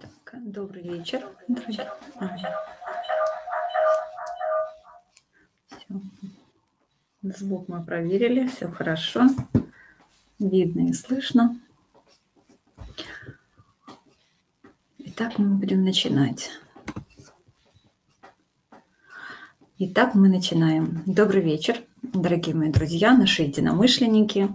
Так, добрый вечер. друзья. Ага. Всё. Звук мы проверили, все хорошо. Видно и слышно. Итак, мы будем начинать. Итак, мы начинаем. Добрый вечер, дорогие мои друзья, наши единомышленники,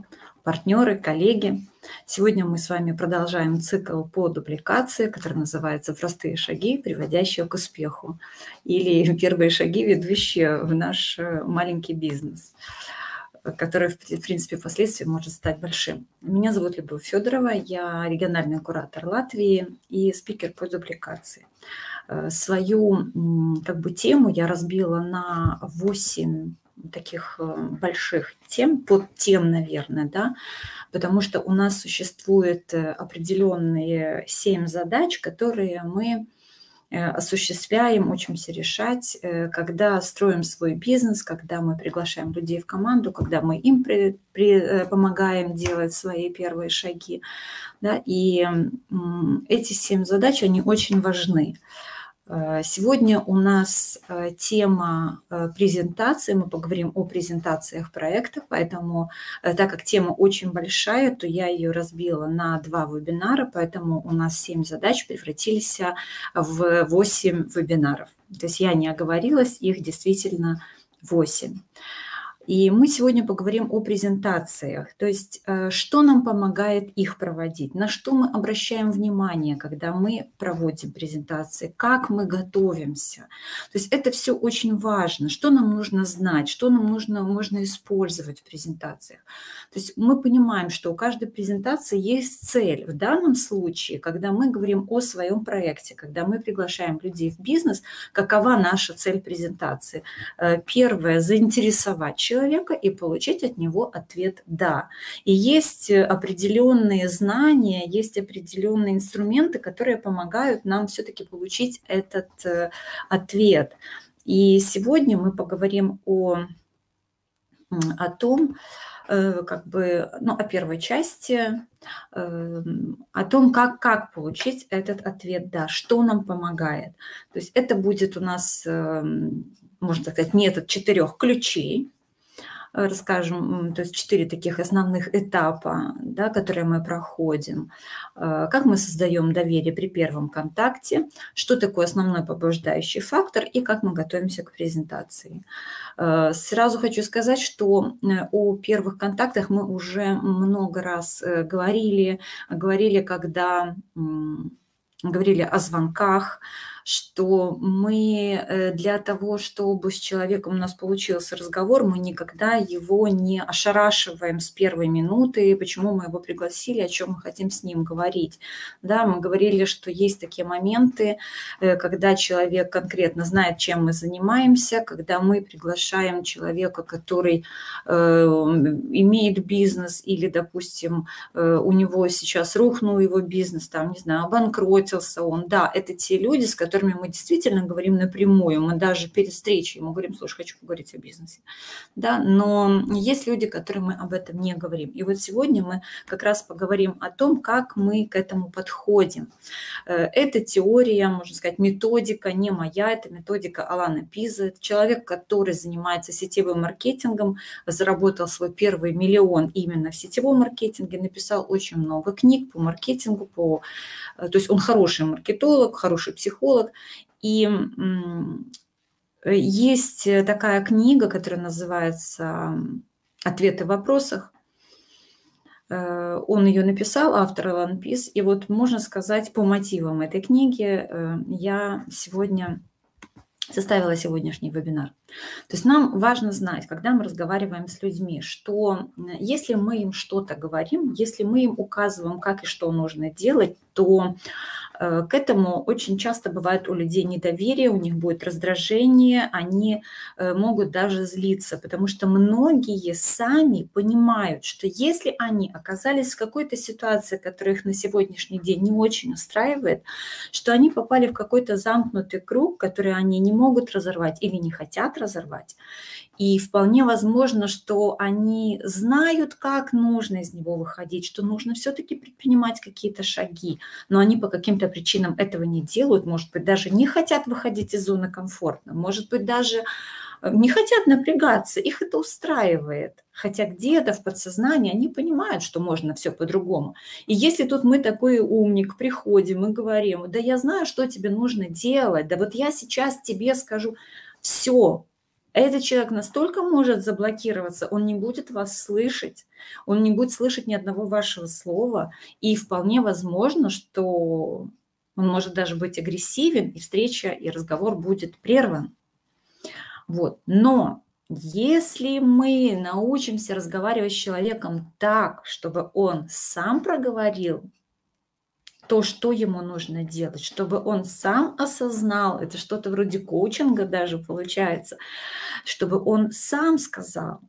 партнеры, коллеги. Сегодня мы с вами продолжаем цикл по дупликации, который называется «Простые шаги, приводящие к успеху» или «Первые шаги, ведущие в наш э, маленький бизнес» который, в принципе, впоследствии может стать большим. Меня зовут Любовь Федорова, я региональный куратор Латвии и спикер по дупликации. Э, свою как бы, тему я разбила на 8 таких э, больших тем, под тем, наверное, да, потому что у нас существует э, определенные семь задач, которые мы э, осуществляем, учимся решать, когда строим свой бизнес, когда мы приглашаем людей в команду, когда мы им при, при, помогаем делать свои первые шаги. Да, и эти семь задач, они очень важны. Э, сегодня у нас э, тема э, презентации, мы поговорим о презентациях проектов, поэтому так как тема очень большая, то я ее разбила на два вебинара, поэтому у нас семь задач превратились в восемь вебинаров. То есть я не оговорилась, их действительно восемь. И мы сегодня поговорим о презентациях, то есть э, что нам помогает их проводить, на что мы обращаем внимание, когда мы проводим презентации, как мы готовимся. То есть это все очень важно, что нам нужно знать, что нам нужно, можно использовать в презентациях. То есть мы понимаем, что у каждой презентации есть цель. В данном случае, когда мы говорим о своем проекте, когда мы приглашаем людей в бизнес, какова наша цель презентации? Э, первое – заинтересовать человека, человека и получить от него ответ «да». И есть определенные знания, есть определенные инструменты, которые помогают нам все-таки получить этот э, ответ. И сегодня мы поговорим о, о том, э, как бы, ну, о первой части, э, о том, как, как получить этот ответ «да», что нам помогает. То есть это будет у нас, можно сказать, метод четырех ключей, расскажем, то есть четыре таких основных этапа, да, которые мы проходим. Э, как мы создаем доверие при первом контакте, что такое основной побуждающий фактор и как мы готовимся к презентации. Э, сразу хочу сказать, что э, о первых контактах мы уже много раз говорили, говорили, когда говорили о звонках, что мы э, для того, чтобы с человеком у нас получился разговор, мы никогда его не ошарашиваем с первой минуты, почему мы его пригласили, о чем мы хотим с ним говорить. Да, мы говорили, что есть такие моменты, э, когда человек конкретно знает, чем мы занимаемся, когда мы приглашаем человека, который э, имеет бизнес или, допустим, у него сейчас рухнул его бизнес, там, не знаю, обанкротился он. Да, это те люди, с которыми которыми мы действительно говорим напрямую, мы даже перед встречей ему говорим, слушай, хочу поговорить о бизнесе. Да? Но есть люди, которым мы об этом не говорим. И вот сегодня мы как раз поговорим о том, как мы к этому подходим. Э, это теория, можно сказать, методика не моя, это методика Алана Пиза. Человек, который занимается сетевым маркетингом, заработал свой первый миллион именно в сетевом маркетинге, написал очень много книг по маркетингу, по... Э, то есть он хороший маркетолог, хороший психолог, психолог. И есть такая книга, которая называется «Ответы в вопросах». Э, он ее написал, автор Алан Пис. И вот можно сказать, по мотивам этой книги э, я сегодня составила сегодняшний вебинар. То есть нам важно знать, когда мы разговариваем с людьми, что если мы им что-то говорим, если мы им указываем, как и что нужно делать, то Э, к этому очень часто бывает у людей недоверие, у них будет раздражение, они э, могут даже злиться, потому что многие сами понимают, что если они оказались в какой-то ситуации, которая их на сегодняшний день не очень устраивает, что они попали в какой-то замкнутый круг, который они не могут разорвать или не хотят разорвать, И вполне возможно, что они знают, как нужно из него выходить, что нужно все-таки предпринимать какие-то шаги, но они по каким-то причинам этого не делают, может быть, даже не хотят выходить из зоны комфорта, может быть, даже э, не хотят напрягаться, их это устраивает. Хотя где-то в подсознании они понимают, что можно все по-другому. И если тут мы такой умник, приходим и говорим, да я знаю, что тебе нужно делать, да вот я сейчас тебе скажу, все, этот человек настолько может заблокироваться, он не будет вас слышать, он не будет слышать ни одного вашего слова, и вполне возможно, что он может даже быть агрессивен, и встреча, и разговор будет прерван. Вот. Но если мы научимся разговаривать с человеком так, чтобы он сам проговорил то, что ему нужно делать, чтобы он сам осознал, это что-то вроде коучинга даже получается, чтобы он сам сказал,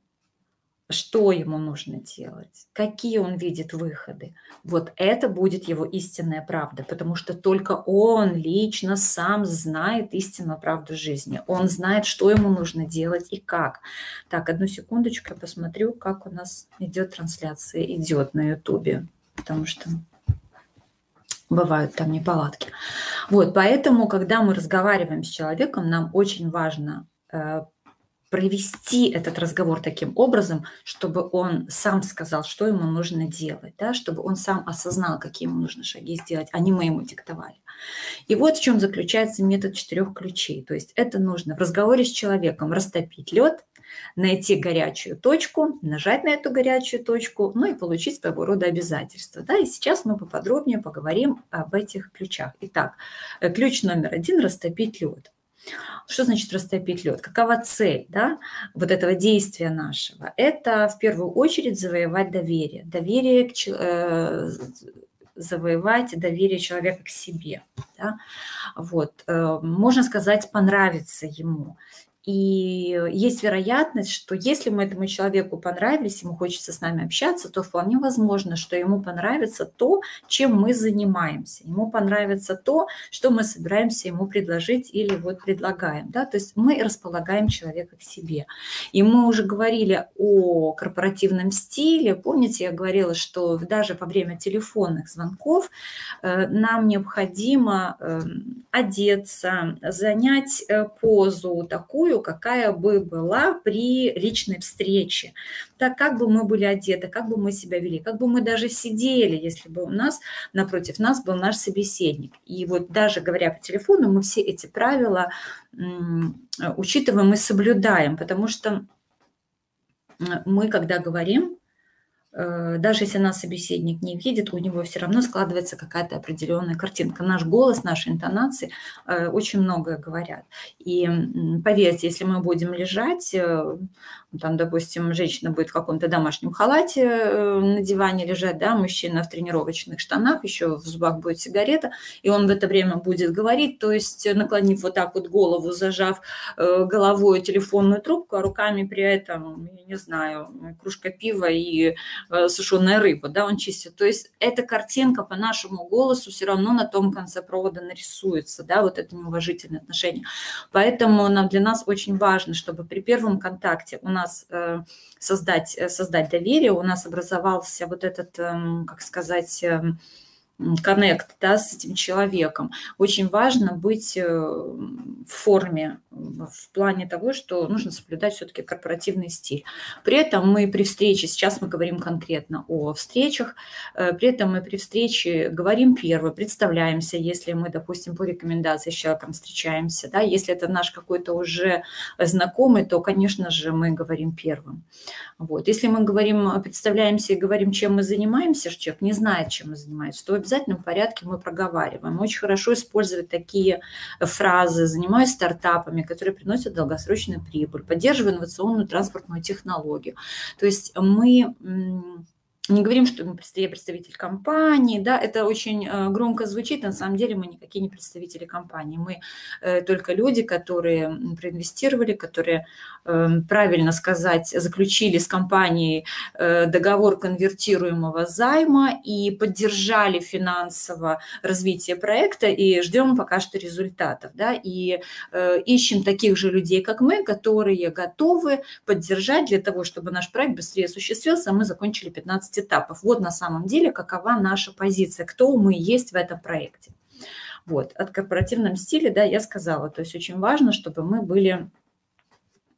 что ему нужно делать, какие он видит выходы. Вот это будет его истинная правда, потому что только он лично сам знает истинную правду жизни. Он знает, что ему нужно делать и как. Так, одну секундочку, я посмотрю, как у нас идет трансляция, идет на Ютубе, потому что бывают там неполадки. Вот, поэтому, когда мы разговариваем с человеком, нам очень важно э, провести этот разговор таким образом, чтобы он сам сказал, что ему нужно делать, да, чтобы он сам осознал, какие ему нужно шаги сделать, а не мы ему диктовали. И вот в чем заключается метод четырех ключей. То есть это нужно в разговоре с человеком растопить лед, найти горячую точку, нажать на эту горячую точку, ну и получить своего рода обязательства. Да? И сейчас мы поподробнее поговорим об этих ключах. Итак, э, ключ номер один – растопить лед. Что значит растопить лед? Какова цель да, вот этого действия нашего? Это в первую очередь завоевать доверие. Доверие к, э, завоевать доверие человека к себе. Да? Вот. Э, можно сказать, понравиться ему. И есть вероятность, что если мы этому человеку понравились, ему хочется с нами общаться, то вполне возможно, что ему понравится то, чем мы занимаемся. Ему понравится то, что мы собираемся ему предложить или вот предлагаем. Да? То есть мы располагаем человека к себе. И мы уже говорили о корпоративном стиле. Помните, я говорила, что даже во время телефонных звонков э, нам необходимо эм, одеться, занять э, позу такую, какая бы была при личной встрече. Так, как бы мы были одеты, как бы мы себя вели, как бы мы даже сидели, если бы у нас напротив нас был наш собеседник. И вот даже говоря по телефону, мы все эти правила учитываем и соблюдаем, потому что мы, когда говорим, даже если нас собеседник не видит, у него все равно складывается какая-то определенная картинка. Наш голос, наши интонации э, очень многое говорят. И поверьте, если мы будем лежать, э, там, допустим, женщина будет в каком-то домашнем халате на диване лежать, да, мужчина в тренировочных штанах, еще в зубах будет сигарета, и он в это время будет говорить, то есть наклонив вот так вот голову, зажав головой телефонную трубку, а руками при этом, я не знаю, кружка пива и Э, сушеная рыба, да, он чистит. То есть эта картинка по нашему голосу все равно на том конце провода нарисуется, да, вот это неуважительное отношение. Поэтому нам для нас очень важно, чтобы при первом контакте у нас э, создать, э, создать доверие, у нас образовался вот этот, эм, как сказать, эм, коннект да, с этим человеком. Очень важно быть э, в форме в плане того, что нужно соблюдать все-таки корпоративный стиль. При этом мы при встрече, сейчас мы говорим конкретно о встречах, э, при этом мы при встрече говорим первое, представляемся, если мы, допустим, по рекомендации с человеком встречаемся, да, если это наш какой-то уже знакомый, то, конечно же, мы говорим первым. Вот. Если мы говорим, представляемся и говорим, чем мы занимаемся, человек не знает, чем мы занимаемся, то обязательном порядке мы проговариваем. Очень хорошо использовать такие фразы «занимаюсь стартапами», которые приносят долгосрочную прибыль, поддерживаю инновационную транспортную технологию. То есть мы не говорим, что мы представитель компании, да, это очень э, громко звучит, на самом деле мы никакие не представители компании, мы э, только люди, которые проинвестировали, которые, эм, правильно сказать, заключили с компанией э, договор конвертируемого займа и поддержали финансово развитие проекта и ждем пока что результатов, да, и ищем таких же людей, как мы, которые готовы поддержать для того, чтобы наш проект быстрее осуществился, а мы закончили 15 этапов. Вот на самом деле какова наша позиция, кто мы есть в этом проекте. Вот, от корпоративном стиле, да, я сказала, то есть очень важно, чтобы мы были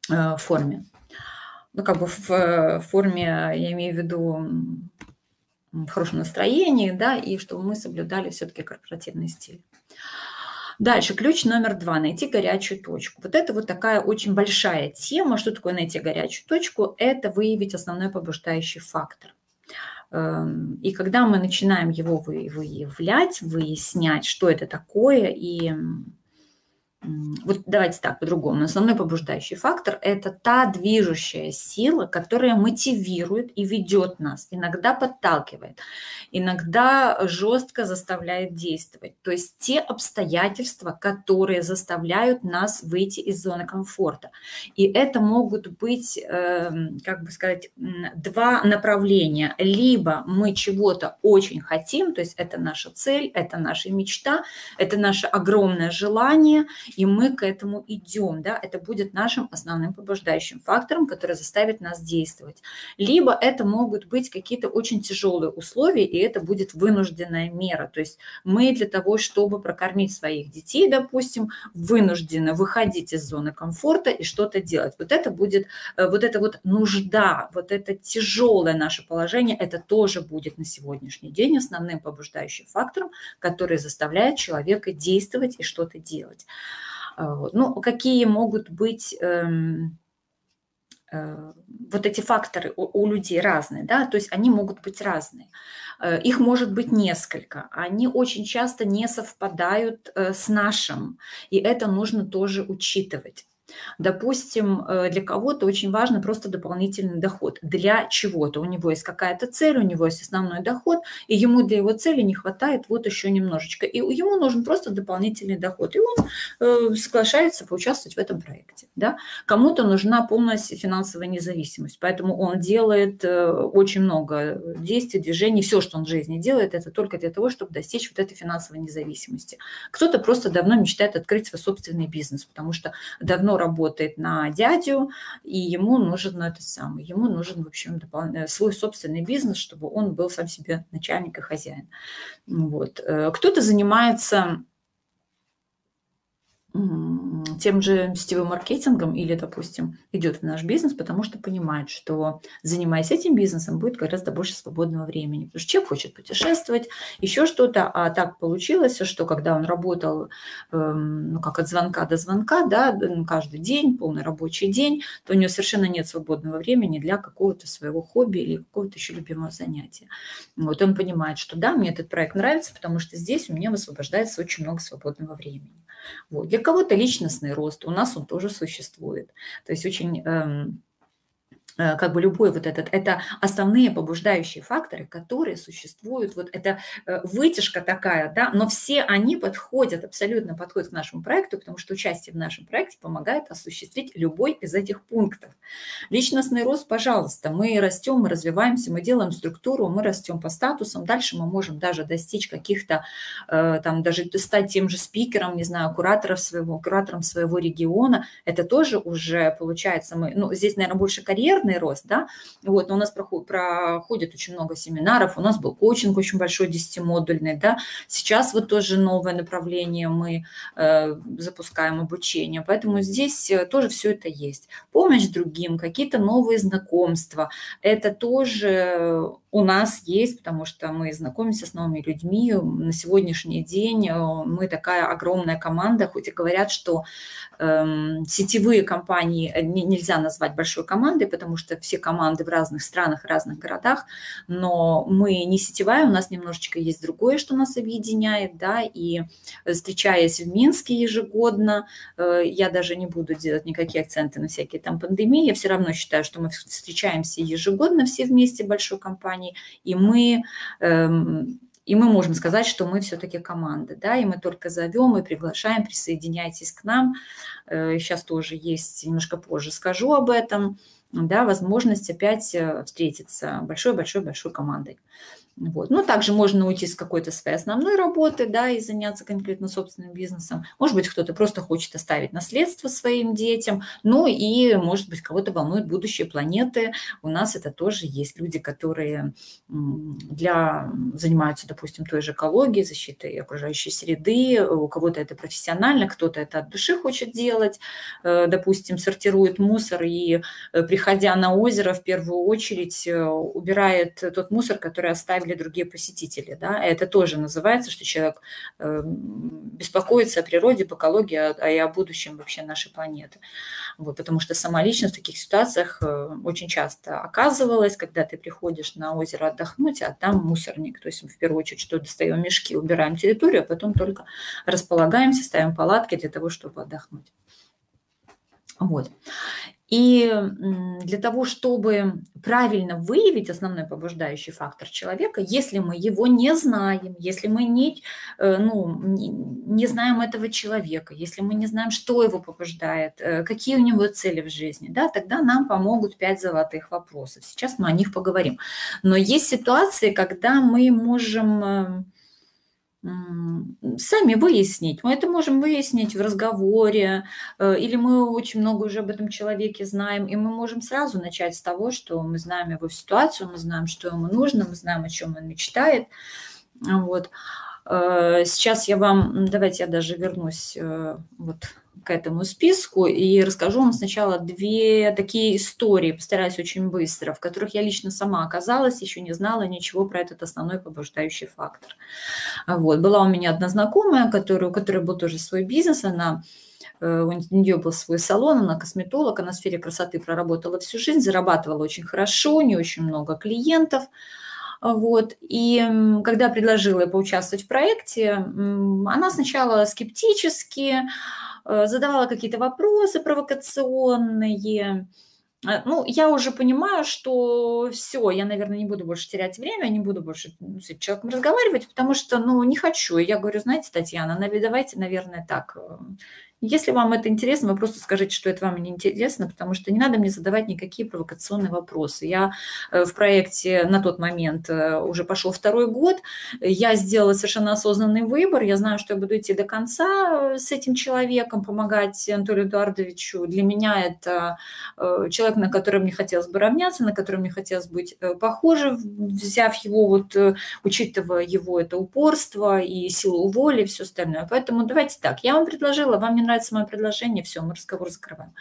э, в форме. Ну, как бы в э, форме, я имею в виду в хорошем настроении, да, и чтобы мы соблюдали все-таки корпоративный стиль. Дальше, ключ номер два – найти горячую точку. Вот это вот такая очень большая тема. Что такое найти горячую точку? Это выявить основной побуждающий фактор. Эм, и когда мы начинаем его выявлять, выяснять, что это такое и вот давайте так, по-другому. Основной побуждающий фактор – это та движущая сила, которая мотивирует и ведет нас, иногда подталкивает, иногда жестко заставляет действовать. То есть те обстоятельства, которые заставляют нас выйти из зоны комфорта. И это могут быть, эм, как бы сказать, два направления. Либо мы чего-то очень хотим, то есть это наша цель, это наша мечта, это наше огромное желание – и мы к этому идем, да, это будет нашим основным побуждающим фактором, который заставит нас действовать. Либо это могут быть какие-то очень тяжелые условия, и это будет вынужденная мера, то есть мы для того, чтобы прокормить своих детей, допустим, вынуждены выходить из зоны комфорта и что-то делать. Вот это будет, э, вот это вот нужда, вот это тяжелое наше положение, это тоже будет на сегодняшний день основным побуждающим фактором, который заставляет человека действовать и что-то делать. А. Ну, какие могут быть эм, э, вот эти факторы у, у людей разные, да, то есть они могут быть разные. Э, их может быть несколько. Они очень часто не совпадают э, с нашим, и это нужно тоже учитывать. Допустим, э, для кого-то очень важно просто дополнительный доход. Для чего-то. У него есть какая-то цель, у него есть основной доход, и ему для его цели не хватает вот еще немножечко. И ему нужен просто дополнительный доход. И он э, соглашается поучаствовать в этом проекте. Да? Кому-то нужна полная финансовая независимость, поэтому он делает э, очень много действий, движений. Все, что он в жизни делает, это только для того, чтобы достичь вот этой финансовой независимости. Кто-то просто давно мечтает открыть свой собственный бизнес, потому что давно работает на дядю, и ему нужен ну, этот самый, ему нужен, в общем, э, свой собственный бизнес, чтобы он был сам себе начальник и хозяин. Вот. Э, кто-то занимается тем же сетевым маркетингом или, допустим, идет в наш бизнес, потому что понимает, что занимаясь этим бизнесом, будет гораздо больше свободного времени. Потому что человек хочет путешествовать, еще что-то, а так получилось, что когда он работал, эм, ну, как от звонка до звонка, да, каждый день, полный рабочий день, то у него совершенно нет свободного времени для какого-то своего хобби или какого-то еще любимого занятия. Вот он понимает, что да, мне этот проект нравится, потому что здесь у меня высвобождается очень много свободного времени. Вот. Для кого-то личностный рост, у нас он тоже существует. То есть очень эм, как бы любой вот этот, это основные побуждающие факторы, которые существуют, вот это э, вытяжка такая, да, но все они подходят, абсолютно подходят к нашему проекту, потому что участие в нашем проекте помогает осуществить любой из этих пунктов. Личностный рост, пожалуйста, мы растем, мы развиваемся, мы делаем структуру, мы растем по статусам, дальше мы можем даже достичь каких-то, э, там, даже стать тем же спикером, не знаю, куратором своего, куратором своего региона, это тоже уже получается, мы, ну, здесь, наверное, больше карьер карьерный рост, да, вот, но у нас проходит, очень много семинаров, у нас был коучинг очень большой, 10-модульный, да, сейчас вот тоже новое направление мы э, запускаем обучение, поэтому здесь э, тоже все это есть. Помощь другим, какие-то новые знакомства, это тоже у нас есть, потому что мы знакомимся с новыми людьми. На сегодняшний день э, мы такая огромная команда, хоть и говорят, что эм, сетевые компании э, не, нельзя назвать большой командой, потому что все команды в разных странах, разных городах, но мы не сетевая, у нас немножечко есть другое, что нас объединяет, да, и встречаясь в Минске ежегодно, э, я даже не буду делать никакие акценты на всякие там пандемии, я все равно считаю, что мы встречаемся ежегодно все вместе большой компании, компании, и мы эм, и мы можем сказать, что мы все-таки команда, да, и мы только зовем и приглашаем, присоединяйтесь к нам. Сейчас тоже есть, немножко позже скажу об этом, да, возможность опять встретиться большой-большой-большой командой. Вот. Ну, также можно уйти с какой-то своей основной работы, да, и заняться конкретно собственным бизнесом. Может быть, кто-то просто хочет оставить наследство своим детям, ну и, может быть, кого-то волнует будущее планеты. У нас это тоже есть люди, которые для, занимаются, допустим, той же экологией, защитой окружающей среды, у кого-то это профессионально, кто-то это от души хочет делать, э, допустим, сортирует мусор и, э, приходя на озеро, в первую очередь э, убирает тот мусор, который оставил оставили другие посетители. Да? Это тоже называется, что человек эм, беспокоится о природе, об экологии, а и о будущем вообще нашей планеты. Вот, потому что сама личность в таких ситуациях э, очень часто оказывалась, когда ты приходишь на озеро отдохнуть, а там мусорник. То есть мы в первую очередь что достаем мешки, убираем территорию, а потом только располагаемся, ставим палатки для того, чтобы отдохнуть. Вот. И для того, чтобы правильно выявить основной побуждающий фактор человека, если мы его не знаем, если мы не, э, ну, не знаем этого человека, если мы не знаем, что его побуждает, э, какие у него цели в жизни, да, тогда нам помогут пять золотых вопросов. Сейчас мы о них поговорим. Но есть ситуации, когда мы можем э, сами выяснить. Мы это можем выяснить в разговоре, э, или мы очень много уже об этом человеке знаем, и мы можем сразу начать с того, что мы знаем его ситуацию, мы знаем, что ему нужно, мы знаем, о чем он мечтает. Вот. Э, сейчас я вам, давайте я даже вернусь э, вот к этому списку и расскажу вам сначала две такие истории, постараюсь очень быстро, в которых я лично сама оказалась, еще не знала ничего про этот основной побуждающий фактор. Вот. Была у меня одна знакомая, которая, у которой был тоже свой бизнес, она э, у нее был свой салон, она косметолог, она в сфере красоты проработала всю жизнь, зарабатывала очень хорошо, у нее очень много клиентов. Вот. И когда предложила поучаствовать в проекте, она сначала скептически, Э, задавала какие-то вопросы провокационные. Э, ну, я уже понимаю, что все, я, наверное, не буду больше терять время, не буду больше ну, с этим человеком разговаривать, потому что, ну, не хочу. Я говорю, знаете, Татьяна, давайте, наверное, так, э, если вам это интересно, вы просто скажите, что это вам не интересно, потому что не надо мне задавать никакие провокационные вопросы. Я э, в проекте на тот момент э, уже пошел второй год, я сделала совершенно осознанный выбор, я знаю, что я буду идти до конца э, с этим человеком, помогать Анатолию Эдуардовичу. Для меня это человек, на котором мне хотелось бы равняться, на котором мне хотелось быть похоже, взяв его, вот, учитывая его это упорство и силу воли и все остальное. Поэтому давайте так, я вам предложила, вам не нравится мое предложение, все, мы разговор закрываем.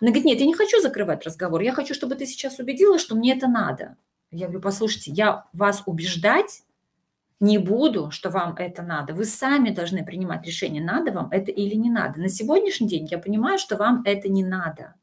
Она говорит, нет, я не хочу закрывать разговор, я хочу, чтобы ты сейчас убедилась, что мне это надо. Я говорю, послушайте, я вас убеждать не буду, что вам это надо. Вы сами должны принимать решение, надо вам это или не надо. На сегодняшний день я понимаю, что вам это не надо.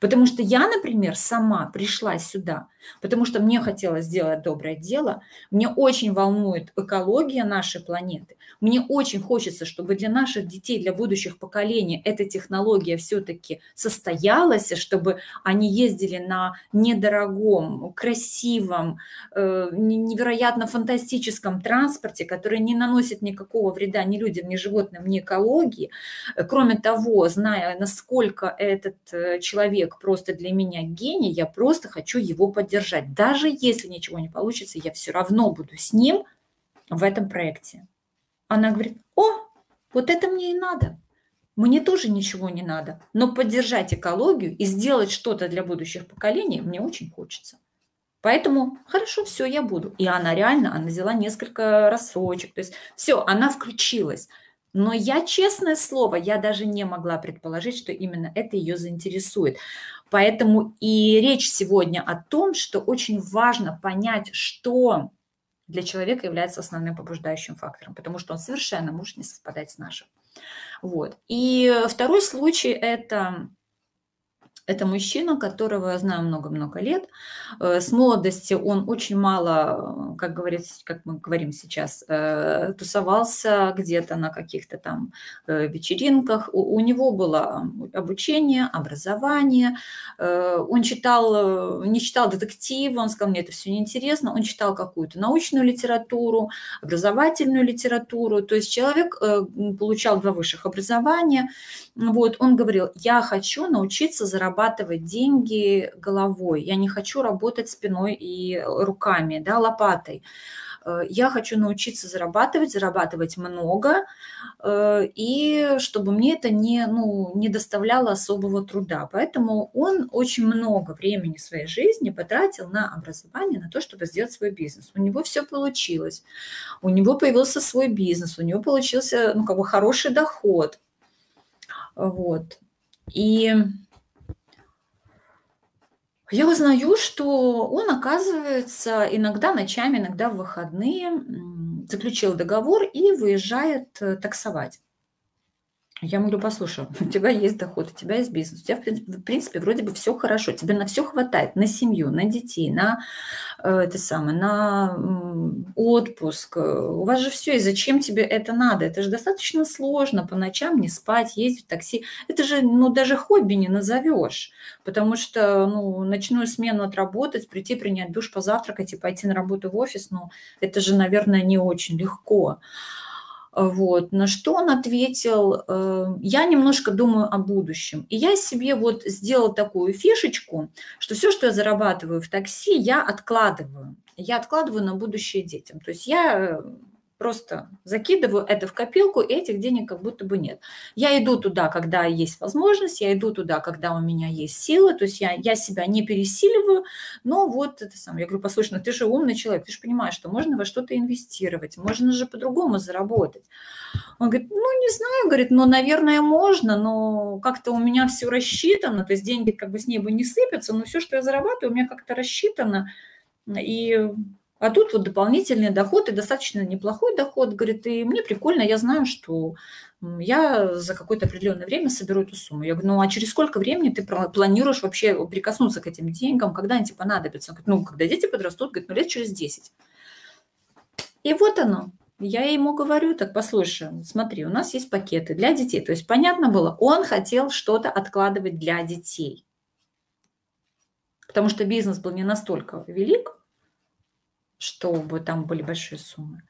Потому что я, например, сама пришла сюда, потому что мне хотелось сделать доброе дело, мне очень волнует экология нашей планеты, мне очень хочется, чтобы для наших детей, для будущих поколений эта технология все-таки состоялась, чтобы они ездили на недорогом, красивом, э, невероятно фантастическом транспорте, который не наносит никакого вреда ни людям, ни животным, ни экологии. Кроме того, зная, насколько этот э, человек просто для меня гений, я просто хочу его поддержать. Даже если ничего не получится, я все равно буду с ним в этом проекте. Она говорит, о, вот это мне и надо. Мне тоже ничего не надо, но поддержать экологию и сделать что-то для будущих поколений мне очень хочется. Поэтому хорошо, все, я буду. И она реально, она взяла несколько рассрочек. То есть все, она включилась. Но я, честное слово, я даже не могла предположить, что именно это ее заинтересует. Поэтому и речь сегодня о том, что очень важно понять, что для человека является основным побуждающим фактором, потому что он совершенно может не совпадать с нашим. Вот. И второй случай – это Это мужчина, которого я знаю много-много лет. Э, с молодости он очень мало, как, говорит, как мы говорим сейчас, э, тусовался где-то на каких-то там э, вечеринках. У него было обучение, образование. Он читал, не читал детективы, он сказал, мне это все неинтересно. Он читал какую-то научную литературу, образовательную литературу. То есть человек получал два высших образования. Вот, он говорил, я хочу научиться зарабатывать деньги головой, я не хочу работать спиной и руками, да, лопатой. Э, я хочу научиться зарабатывать, зарабатывать много, э, и чтобы мне это не, ну, не доставляло особого труда. Поэтому он очень много времени своей жизни потратил на образование, на то, чтобы сделать свой бизнес. У него все получилось. У него появился свой бизнес, у него получился ну, как бы хороший доход. Вот. И я узнаю, что он, оказывается, иногда ночами, иногда в выходные заключил договор и выезжает э, таксовать. Я говорю, послушай, у тебя есть доход, у тебя есть бизнес, у тебя, в принципе, вроде бы все хорошо, тебе на все хватает, на семью, на детей, на, э, это самое, на отпуск. У вас же все, и зачем тебе это надо? Это же достаточно сложно по ночам не спать, ездить в такси. Это же, ну, даже хобби не назовешь, потому что, ну, ночную смену отработать, прийти, принять душ, позавтракать и пойти на работу в офис, ну, это же, наверное, не очень легко. Вот. На что он ответил, э, я немножко думаю о будущем. И я себе вот сделал такую фишечку, что все, что я зарабатываю в такси, я откладываю. Я откладываю на будущее детям. То есть я просто закидываю это в копилку, и этих денег как будто бы нет. Я иду туда, когда есть возможность, я иду туда, когда у меня есть силы, то есть я, я себя не пересиливаю, но вот это самое. Я говорю, послушай, ну ты же умный человек, ты же понимаешь, что можно во что-то инвестировать, можно же по-другому заработать. Он говорит, ну не знаю, говорит, ну, наверное, можно, но как-то у меня все рассчитано, то есть деньги как бы с неба не сыпятся, но все, что я зарабатываю, у меня как-то рассчитано, и а тут вот дополнительный доход и достаточно неплохой доход. Говорит, и мне прикольно, я знаю, что я за какое-то определенное время соберу эту сумму. Я говорю, ну а через сколько времени ты планируешь вообще прикоснуться к этим деньгам, когда они тебе понадобятся? Он говорит, ну, когда дети подрастут, говорит, ну лет через 10. И вот оно. Я ему говорю, так послушай, смотри, у нас есть пакеты для детей. То есть понятно было, он хотел что-то откладывать для детей. Потому что бизнес был не настолько велик, чтобы там были большие суммы.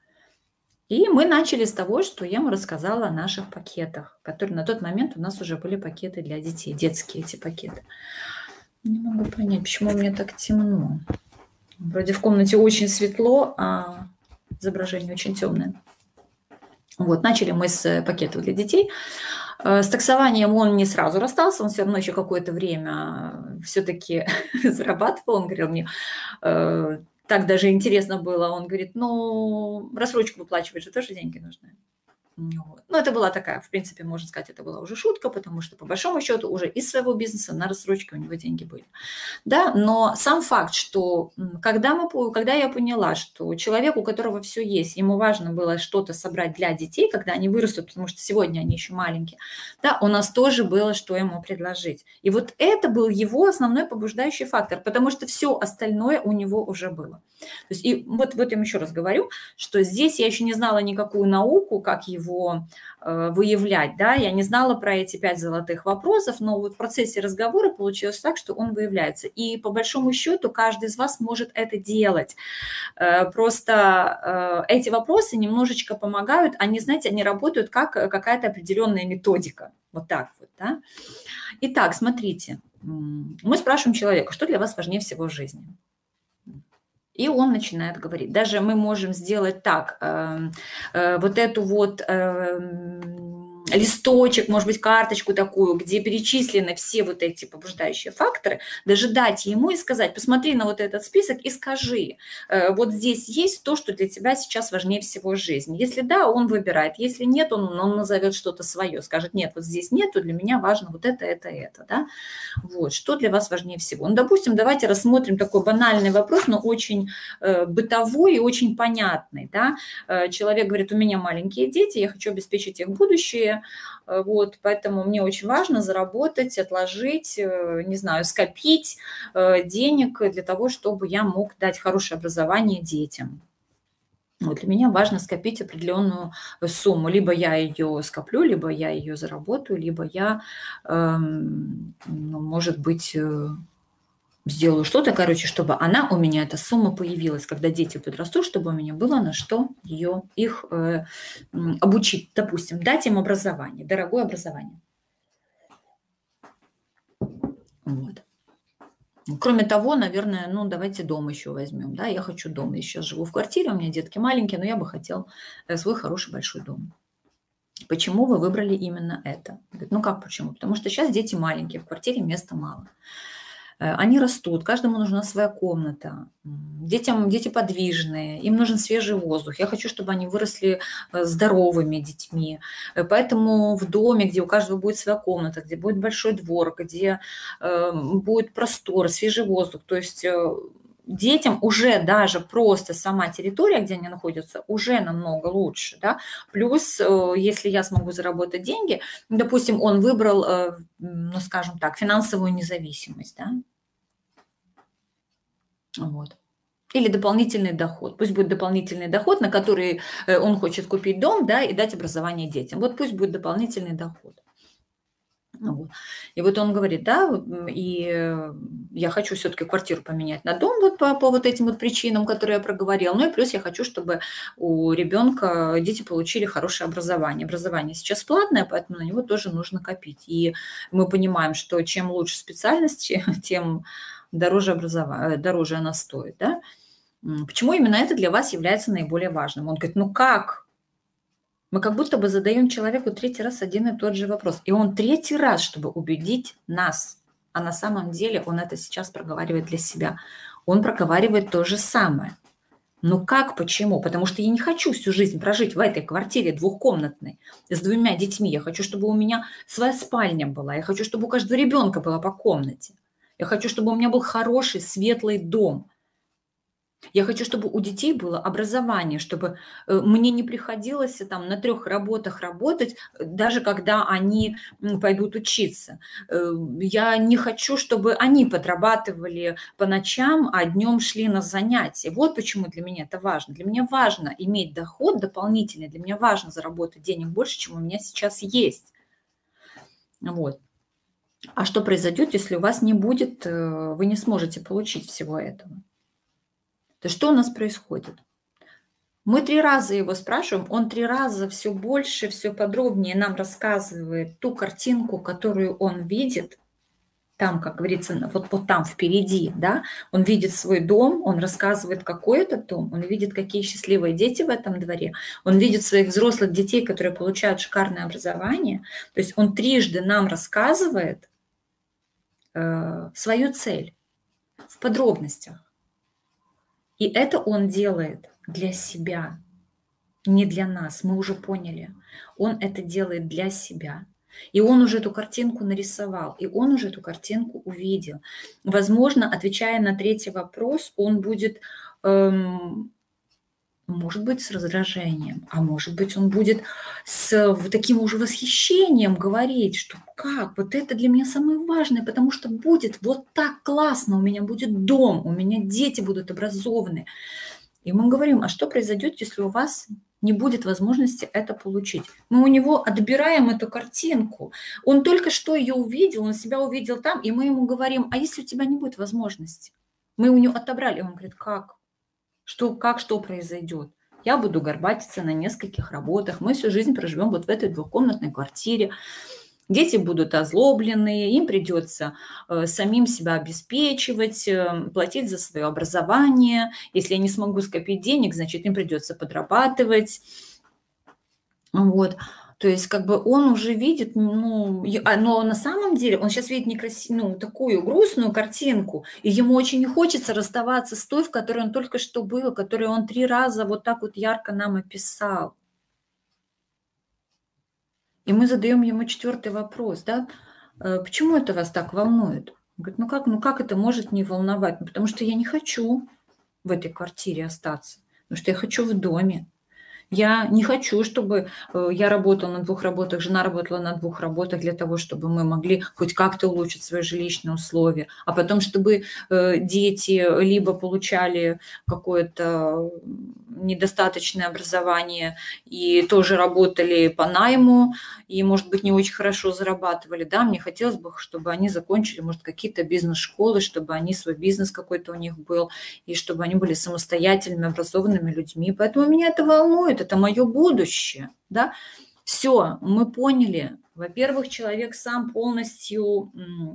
И мы начали с того, что я ему рассказала о наших пакетах, которые на тот момент у нас уже были пакеты для детей, детские эти пакеты. Не могу понять, почему мне так темно. Вроде в комнате очень светло, а изображение очень темное. Вот, начали мы с пакетов для детей. Э, с таксованием он не сразу расстался, он все равно еще какое-то время все-таки зарабатывал. Он говорил мне, э, так даже интересно было. Он говорит, ну, рассрочку выплачивать же тоже деньги нужны. Ну, это была такая, в принципе, можно сказать, это была уже шутка, потому что, по большому счету, уже из своего бизнеса на рассрочке у него деньги были. Да, но сам факт, что когда, мы, когда я поняла, что человек, у которого все есть, ему важно было что-то собрать для детей, когда они вырастут, потому что сегодня они еще маленькие, да, у нас тоже было, что ему предложить. И вот это был его основной побуждающий фактор, потому что все остальное у него уже было. То есть, и вот, вот я еще раз говорю, что здесь я еще не знала никакую науку, как его его э, выявлять, да, я не знала про эти пять золотых вопросов, но вот в процессе разговора получилось так, что он выявляется. И по большому счету каждый из вас может это делать. Э, просто э, эти вопросы немножечко помогают, они, знаете, они работают как какая-то определенная методика. Вот так вот, да. Итак, смотрите, мы спрашиваем человека, что для вас важнее всего в жизни? И он начинает говорить. Даже мы можем сделать так, э, э, вот эту вот э, листочек, может быть, карточку такую, где перечислены все вот эти побуждающие факторы, даже дать ему и сказать, посмотри на вот этот список и скажи, э, вот здесь есть то, что для тебя сейчас важнее всего в жизни. Если да, он выбирает, если нет, он, он назовет что-то свое, скажет, нет, вот здесь нет, то для меня важно вот это, это, это, да. Вот, что для вас важнее всего? Ну, допустим, давайте рассмотрим такой банальный вопрос, но очень э, бытовой и очень понятный, да. Э, человек говорит, у меня маленькие дети, я хочу обеспечить их будущее, вот, поэтому мне очень важно заработать, отложить, не знаю, скопить денег для того, чтобы я мог дать хорошее образование детям. Вот для меня важно скопить определенную сумму. Либо я ее скоплю, либо я ее заработаю, либо я, эм, ну, может быть, сделаю что-то, короче, чтобы она у меня, эта сумма появилась, когда дети подрастут, чтобы у меня было на что ее, их э, обучить, допустим, дать им образование, дорогое образование. Вот. Кроме того, наверное, ну давайте дом еще возьмем. Да, я хочу дом. Я сейчас живу в квартире, у меня детки маленькие, но я бы хотел э, свой хороший большой дом. Почему вы выбрали именно это? Ну как почему? Потому что сейчас дети маленькие, в квартире места мало. Э, они растут, каждому нужна своя комната. Детям, дети подвижные, им нужен свежий воздух. Я хочу, чтобы они выросли э, здоровыми детьми. Э, поэтому в доме, где у каждого будет своя комната, где будет большой двор, где будет простор, свежий воздух, то есть детям уже даже просто сама территория, где они находятся, уже намного лучше. Да? Плюс, если я смогу заработать деньги, допустим, он выбрал, ну, скажем так, финансовую независимость, да? Вот. Или дополнительный доход. Пусть будет дополнительный доход, на который э, он хочет купить дом да, и дать образование детям. Вот пусть будет дополнительный доход. Вот. И вот он говорит, да, и я хочу все-таки квартиру поменять на дом вот по, по вот этим вот причинам, которые я проговорила. Ну и плюс я хочу, чтобы у ребенка дети получили хорошее образование. Образование сейчас платное, поэтому на него тоже нужно копить. И мы понимаем, что чем лучше специальность, тем дороже, образование, э, дороже она стоит. Да? Почему именно это для вас является наиболее важным? Он говорит, ну как? Мы как будто бы задаем человеку третий раз один и тот же вопрос. И он третий раз, чтобы убедить нас. А на самом деле он это сейчас проговаривает для себя. Он проговаривает то же самое. Ну как, почему? Потому что я не хочу всю жизнь прожить в этой квартире двухкомнатной с двумя детьми. Я хочу, чтобы у меня своя спальня была. Я хочу, чтобы у каждого ребенка была по комнате. Я хочу, чтобы у меня был хороший, светлый дом. Я хочу, чтобы у детей было образование, чтобы э, мне не приходилось там на трех работах работать, даже когда они пойдут учиться. Э, я не хочу, чтобы они подрабатывали по ночам, а днем шли на занятия. Вот почему для меня это важно. Для меня важно иметь доход дополнительный, для меня важно заработать денег больше, чем у меня сейчас есть. Вот. А что произойдет, если у вас не будет, э, вы не сможете получить всего этого? То что у нас происходит? Мы три раза его спрашиваем, он три раза все больше, все подробнее нам рассказывает ту картинку, которую он видит, там, как говорится, вот, вот там впереди, да, он видит свой дом, он рассказывает, какой это дом, он видит, какие счастливые дети в этом дворе, он видит своих взрослых детей, которые получают шикарное образование, то есть он трижды нам рассказывает, Э, свою цель в подробностях. И это он делает для себя, не для нас, мы уже поняли. Он это делает для себя. И он уже эту картинку нарисовал, и он уже эту картинку увидел. Возможно, отвечая на третий вопрос, он будет эм, может быть, с раздражением, а может быть, он будет с вот таким уже восхищением говорить, что как, вот это для меня самое важное, потому что будет вот так классно, у меня будет дом, у меня дети будут образованы. И мы говорим, а что произойдет, если у вас не будет возможности это получить. Мы у него отбираем эту картинку. Он только что ее увидел, он себя увидел там, и мы ему говорим, а если у тебя не будет возможности? Мы у него отобрали. Он говорит, как? Что, как что произойдет. Я буду горбатиться на нескольких работах, мы всю жизнь проживем вот в этой двухкомнатной квартире. Дети будут озлобленные, им придется э, самим себя обеспечивать, э, платить за свое образование. Если я не смогу скопить денег, значит, им придется подрабатывать. Вот. То есть как бы он уже видит, ну, а, но на самом деле он сейчас видит некрасивую, ну, такую грустную картинку, и ему очень не хочется расставаться с той, в которой он только что был, которую он три раза вот так вот ярко нам описал. И мы задаем ему четвертый вопрос, да, «Э, почему это вас так волнует? Он говорит, ну как, ну как это может не волновать? Ну, потому что я не хочу в этой квартире остаться, потому что я хочу в доме. Я не хочу, чтобы э, я работала на двух работах, жена работала на двух работах для того, чтобы мы могли хоть как-то улучшить свои жилищные условия, а потом, чтобы э, дети либо получали какое-то недостаточное образование и тоже работали по найму, и, может быть, не очень хорошо зарабатывали. Да, мне хотелось бы, чтобы они закончили, может, какие-то бизнес-школы, чтобы они свой бизнес какой-то у них был, и чтобы они были самостоятельными, образованными людьми. Поэтому меня это волнует это мое будущее, да, все, мы поняли. Во-первых, человек сам полностью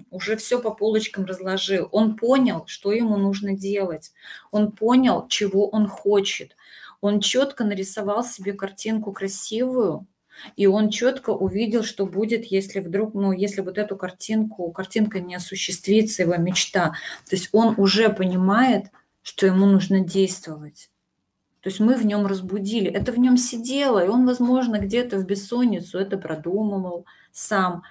уже все по полочкам разложил. Он понял, что ему нужно делать. Он понял, чего он хочет. Он четко нарисовал себе картинку красивую, и он четко увидел, что будет, если вдруг, ну, если вот эту картинку, картинка не осуществится, его мечта. То есть он уже понимает, что ему нужно действовать. То есть мы в нем разбудили. Это в нем сидело, и он, возможно, где-то в бессонницу это продумывал сам.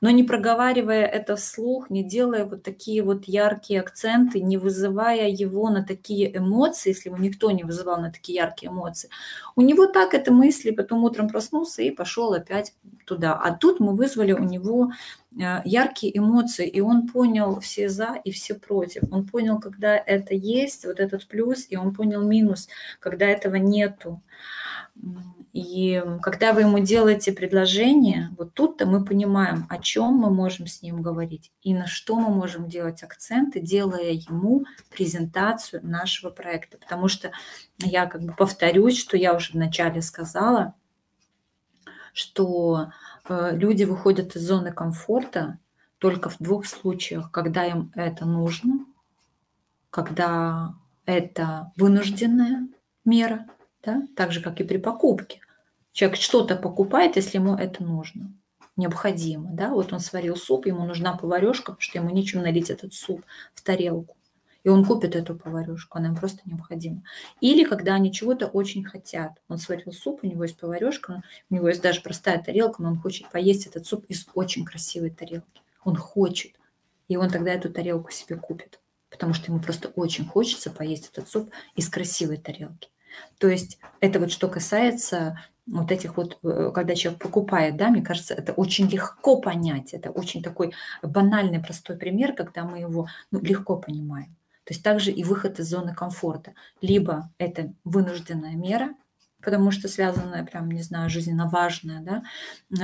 Но не проговаривая это вслух, не делая вот такие вот яркие акценты, не вызывая его на такие эмоции, если его никто не вызывал на такие яркие эмоции, у него так это мысли, потом утром проснулся и пошел опять туда. А тут мы вызвали у него яркие эмоции, и он понял все за и все против. Он понял, когда это есть, вот этот плюс, и он понял минус, когда этого нету. И когда вы ему делаете предложение, вот тут-то мы понимаем, о чем мы можем с ним говорить и на что мы можем делать акценты, делая ему презентацию нашего проекта. Потому что я как бы повторюсь, что я уже вначале сказала, что э, люди выходят из зоны комфорта только в двух случаях, когда им это нужно, когда это вынужденная мера, да, так же, как и при покупке. Человек что-то покупает, если ему это нужно, необходимо. Да? Вот он сварил суп, ему нужна поварешка, потому что ему нечем налить этот суп в тарелку. И он купит эту поварешку, она им просто необходима. Или когда они чего-то очень хотят. Он сварил суп, у него есть поварешка, у него есть даже простая тарелка, но он хочет поесть этот суп из очень красивой тарелки. Он хочет. И он тогда эту тарелку себе купит. Потому что ему просто очень хочется поесть этот суп из красивой тарелки. То есть это вот что касается вот этих вот, э, когда человек покупает, да, мне кажется, это очень легко понять, это очень такой банальный, простой пример, когда мы его ну, легко понимаем. То есть также и выход из зоны комфорта. Либо это вынужденная мера, потому что связанная, прям, не знаю, жизненно важная, да,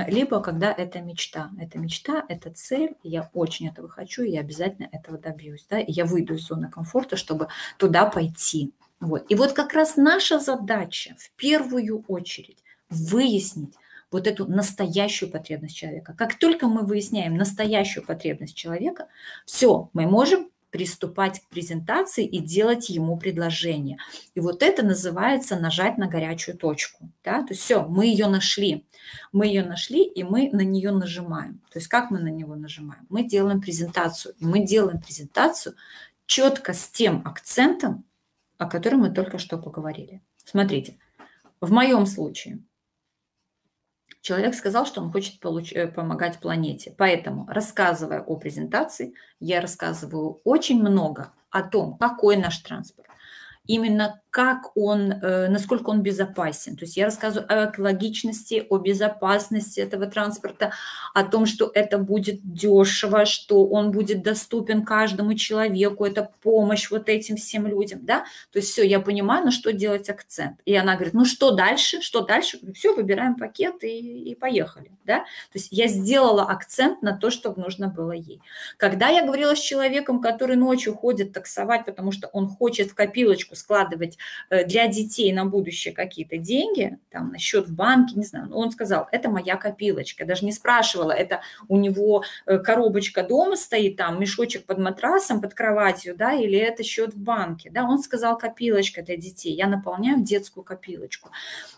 либо когда это мечта. Это мечта, это цель, я очень этого хочу, и я обязательно этого добьюсь, да, и я выйду из зоны комфорта, чтобы туда пойти. Вот. И вот как раз наша задача в первую очередь выяснить вот эту настоящую потребность человека. Как только мы выясняем настоящую потребность человека, все, мы можем приступать к презентации и делать ему предложение. И вот это называется нажать на горячую точку. Да? То есть все, мы ее нашли. Мы ее нашли, и мы на нее нажимаем. То есть как мы на него нажимаем? Мы делаем презентацию. И мы делаем презентацию четко с тем акцентом, о котором мы только что поговорили. Смотрите, в моем случае – Человек сказал, что он хочет получ- э, помогать планете. Поэтому, рассказывая о презентации, я рассказываю очень много о том, какой наш транспорт, именно как он, э, насколько он безопасен. То есть я рассказываю о экологичности, о безопасности этого транспорта, о том, что это будет дешево, что он будет доступен каждому человеку, это помощь вот этим всем людям, да. То есть все, я понимаю, на что делать акцент. И она говорит, ну что дальше, что дальше? Все, выбираем пакет и, и поехали, да. То есть я сделала акцент на то, что нужно было ей. Когда я говорила с человеком, который ночью ходит таксовать, потому что он хочет в копилочку складывать для детей на будущее какие-то деньги, там, на счет в банке, не знаю, он сказал, это моя копилочка. даже не спрашивала, это у него э, коробочка дома стоит, там, мешочек под матрасом, под кроватью, да, или это счет в банке, да, он сказал, копилочка для детей, я наполняю детскую копилочку.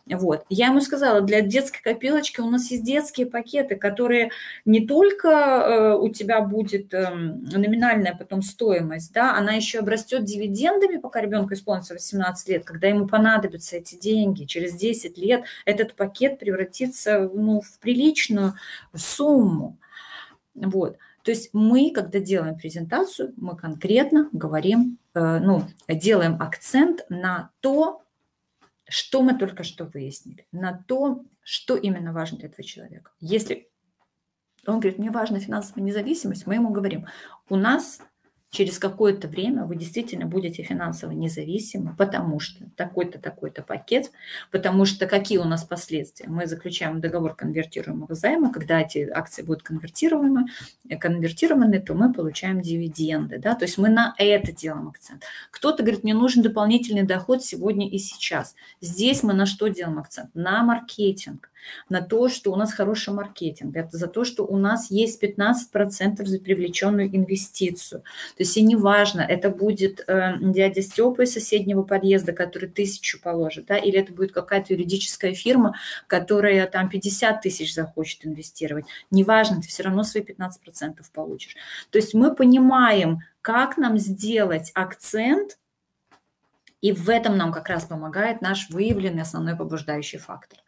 Вот. Я ему сказала, для детской копилочки у нас есть детские пакеты, которые не только э, у тебя будет э, номинальная потом стоимость, да, она еще обрастет дивидендами, пока ребенку исполнится 18 лет, когда ему понадобятся эти деньги. Через 10 лет этот пакет превратится ну, в приличную сумму. Вот. То есть мы, когда делаем презентацию, мы конкретно говорим, э, ну, делаем акцент на то, что мы только что выяснили? На то, что именно важно для этого человека. Если он говорит, мне важна финансовая независимость, мы ему говорим, у нас через какое-то время вы действительно будете финансово независимы, потому что такой-то, такой-то пакет, потому что какие у нас последствия? Мы заключаем договор конвертируемого займа, когда эти акции будут конвертируемы, э, конвертированы, то мы получаем дивиденды. Да? То есть мы на это делаем акцент. Кто-то говорит, мне нужен дополнительный доход сегодня и сейчас. Здесь мы на что делаем акцент? На маркетинг на то, что у нас хороший маркетинг, за то, что у нас есть 15% за привлеченную инвестицию. То есть и неважно, это будет э, дядя Степа из соседнего подъезда, который тысячу положит, да, или это будет какая-то юридическая фирма, которая там 50 тысяч захочет инвестировать. Неважно, ты все равно свои 15% получишь. То есть мы понимаем, как нам сделать акцент – и в этом нам как раз помогает наш выявленный основной побуждающий фактор.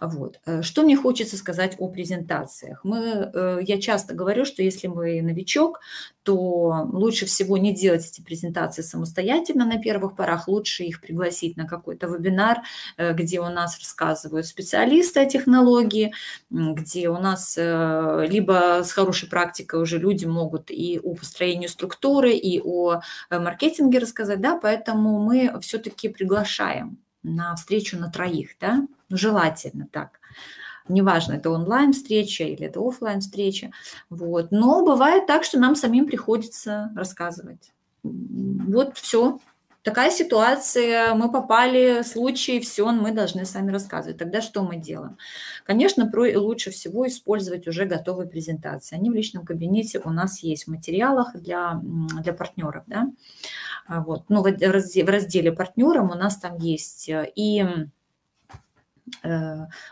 Вот. Э, что мне хочется сказать о презентациях? Мы, э, я часто говорю, что если мы новичок, то лучше всего не делать эти презентации самостоятельно на первых порах, лучше их пригласить на какой-то вебинар, э, где у нас рассказывают специалисты о технологии, где у нас либо с хорошей практикой уже люди могут и о построении структуры, и о маркетинге рассказать, да, поэтому мы все-таки приглашаем на встречу на троих, да, ну, желательно так. Неважно, это онлайн-встреча или это офлайн встреча Вот. Но бывает так, что нам самим приходится рассказывать. Вот все. Такая ситуация, мы попали, случай, все, мы должны сами рассказывать. Тогда что мы делаем? Конечно, про, лучше всего использовать уже готовые презентации. Они в личном кабинете у нас есть в материалах для, для партнеров. Да? Вот. Ну, в, в разделе партнерам у нас там есть э, и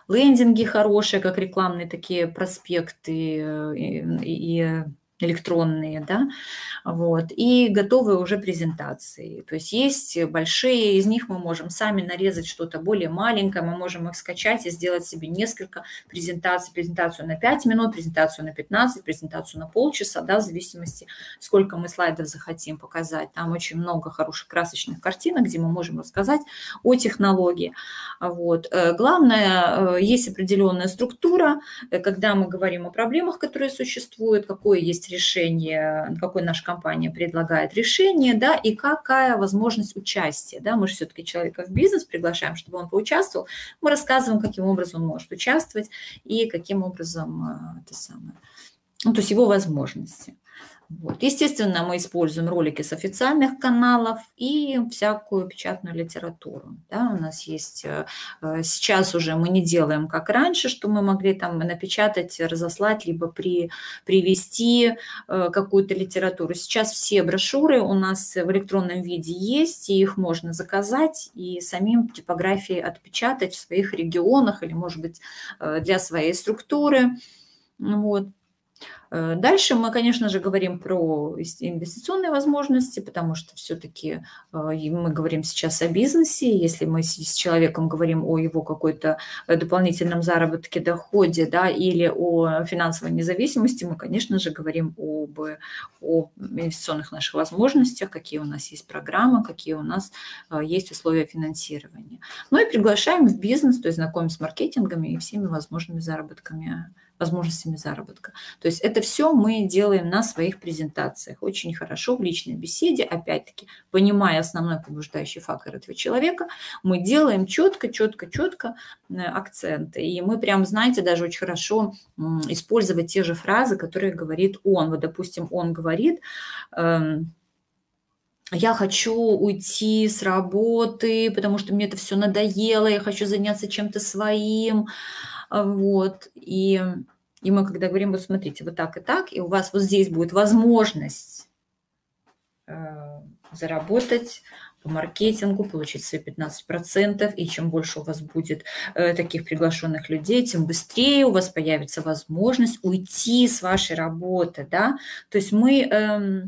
лендинги хорошие, как рекламные такие проспекты э, и, и электронные, да, вот, и готовые уже презентации. То есть есть большие, из них мы можем сами нарезать что-то более маленькое, мы можем их скачать и сделать себе несколько презентаций, презентацию на 5 минут, презентацию на 15, презентацию на полчаса, да, в зависимости, сколько мы слайдов захотим показать. Там очень много хороших красочных картинок, где мы можем рассказать о технологии. Вот. Э, главное, э, есть определенная структура, э, когда мы говорим о проблемах, которые существуют, какое есть решение, какой наша компания предлагает решение, да, и какая возможность участия, да, мы же все-таки человека в бизнес приглашаем, чтобы он поучаствовал, мы рассказываем, каким образом он может участвовать и каким образом э, это самое, ну, то есть его возможности. Вот. Естественно, мы используем ролики с официальных каналов и всякую печатную литературу. Да, у нас есть э, э, сейчас уже мы не делаем как раньше, что мы могли там напечатать, разослать, либо при, привести э, какую-то литературу. Сейчас все брошюры у нас в электронном виде есть, и их можно заказать и самим типографии отпечатать в своих регионах или, может быть, для своей структуры. Вот. Э, дальше мы, конечно же, говорим про инвестиционные возможности, потому что все-таки э, мы говорим сейчас о бизнесе. Если мы с человеком говорим о его какой-то э, дополнительном заработке, доходе да, или о финансовой независимости, мы, конечно же, говорим об, о инвестиционных наших возможностях, какие у нас есть программы, какие у нас есть условия финансирования. Ну и приглашаем в бизнес, то есть знакомим с маркетингами и всеми возможными заработками возможностями заработка. То есть это все мы делаем на своих презентациях. Очень хорошо в личной беседе, опять-таки, понимая основной побуждающий фактор этого человека, мы делаем четко, четко, четко э, акценты. И мы прям, знаете, даже очень хорошо использовать те же фразы, которые говорит он. Вот, допустим, он говорит, эм, я хочу уйти с работы, потому что мне это все надоело, я хочу заняться чем-то своим, вот, и, и мы когда говорим, вот смотрите, вот так и так, и у вас вот здесь будет возможность э, заработать по маркетингу, получить свои 15%, и чем больше у вас будет э, таких приглашенных людей, тем быстрее у вас появится возможность уйти с вашей работы, да, то есть мы... Э,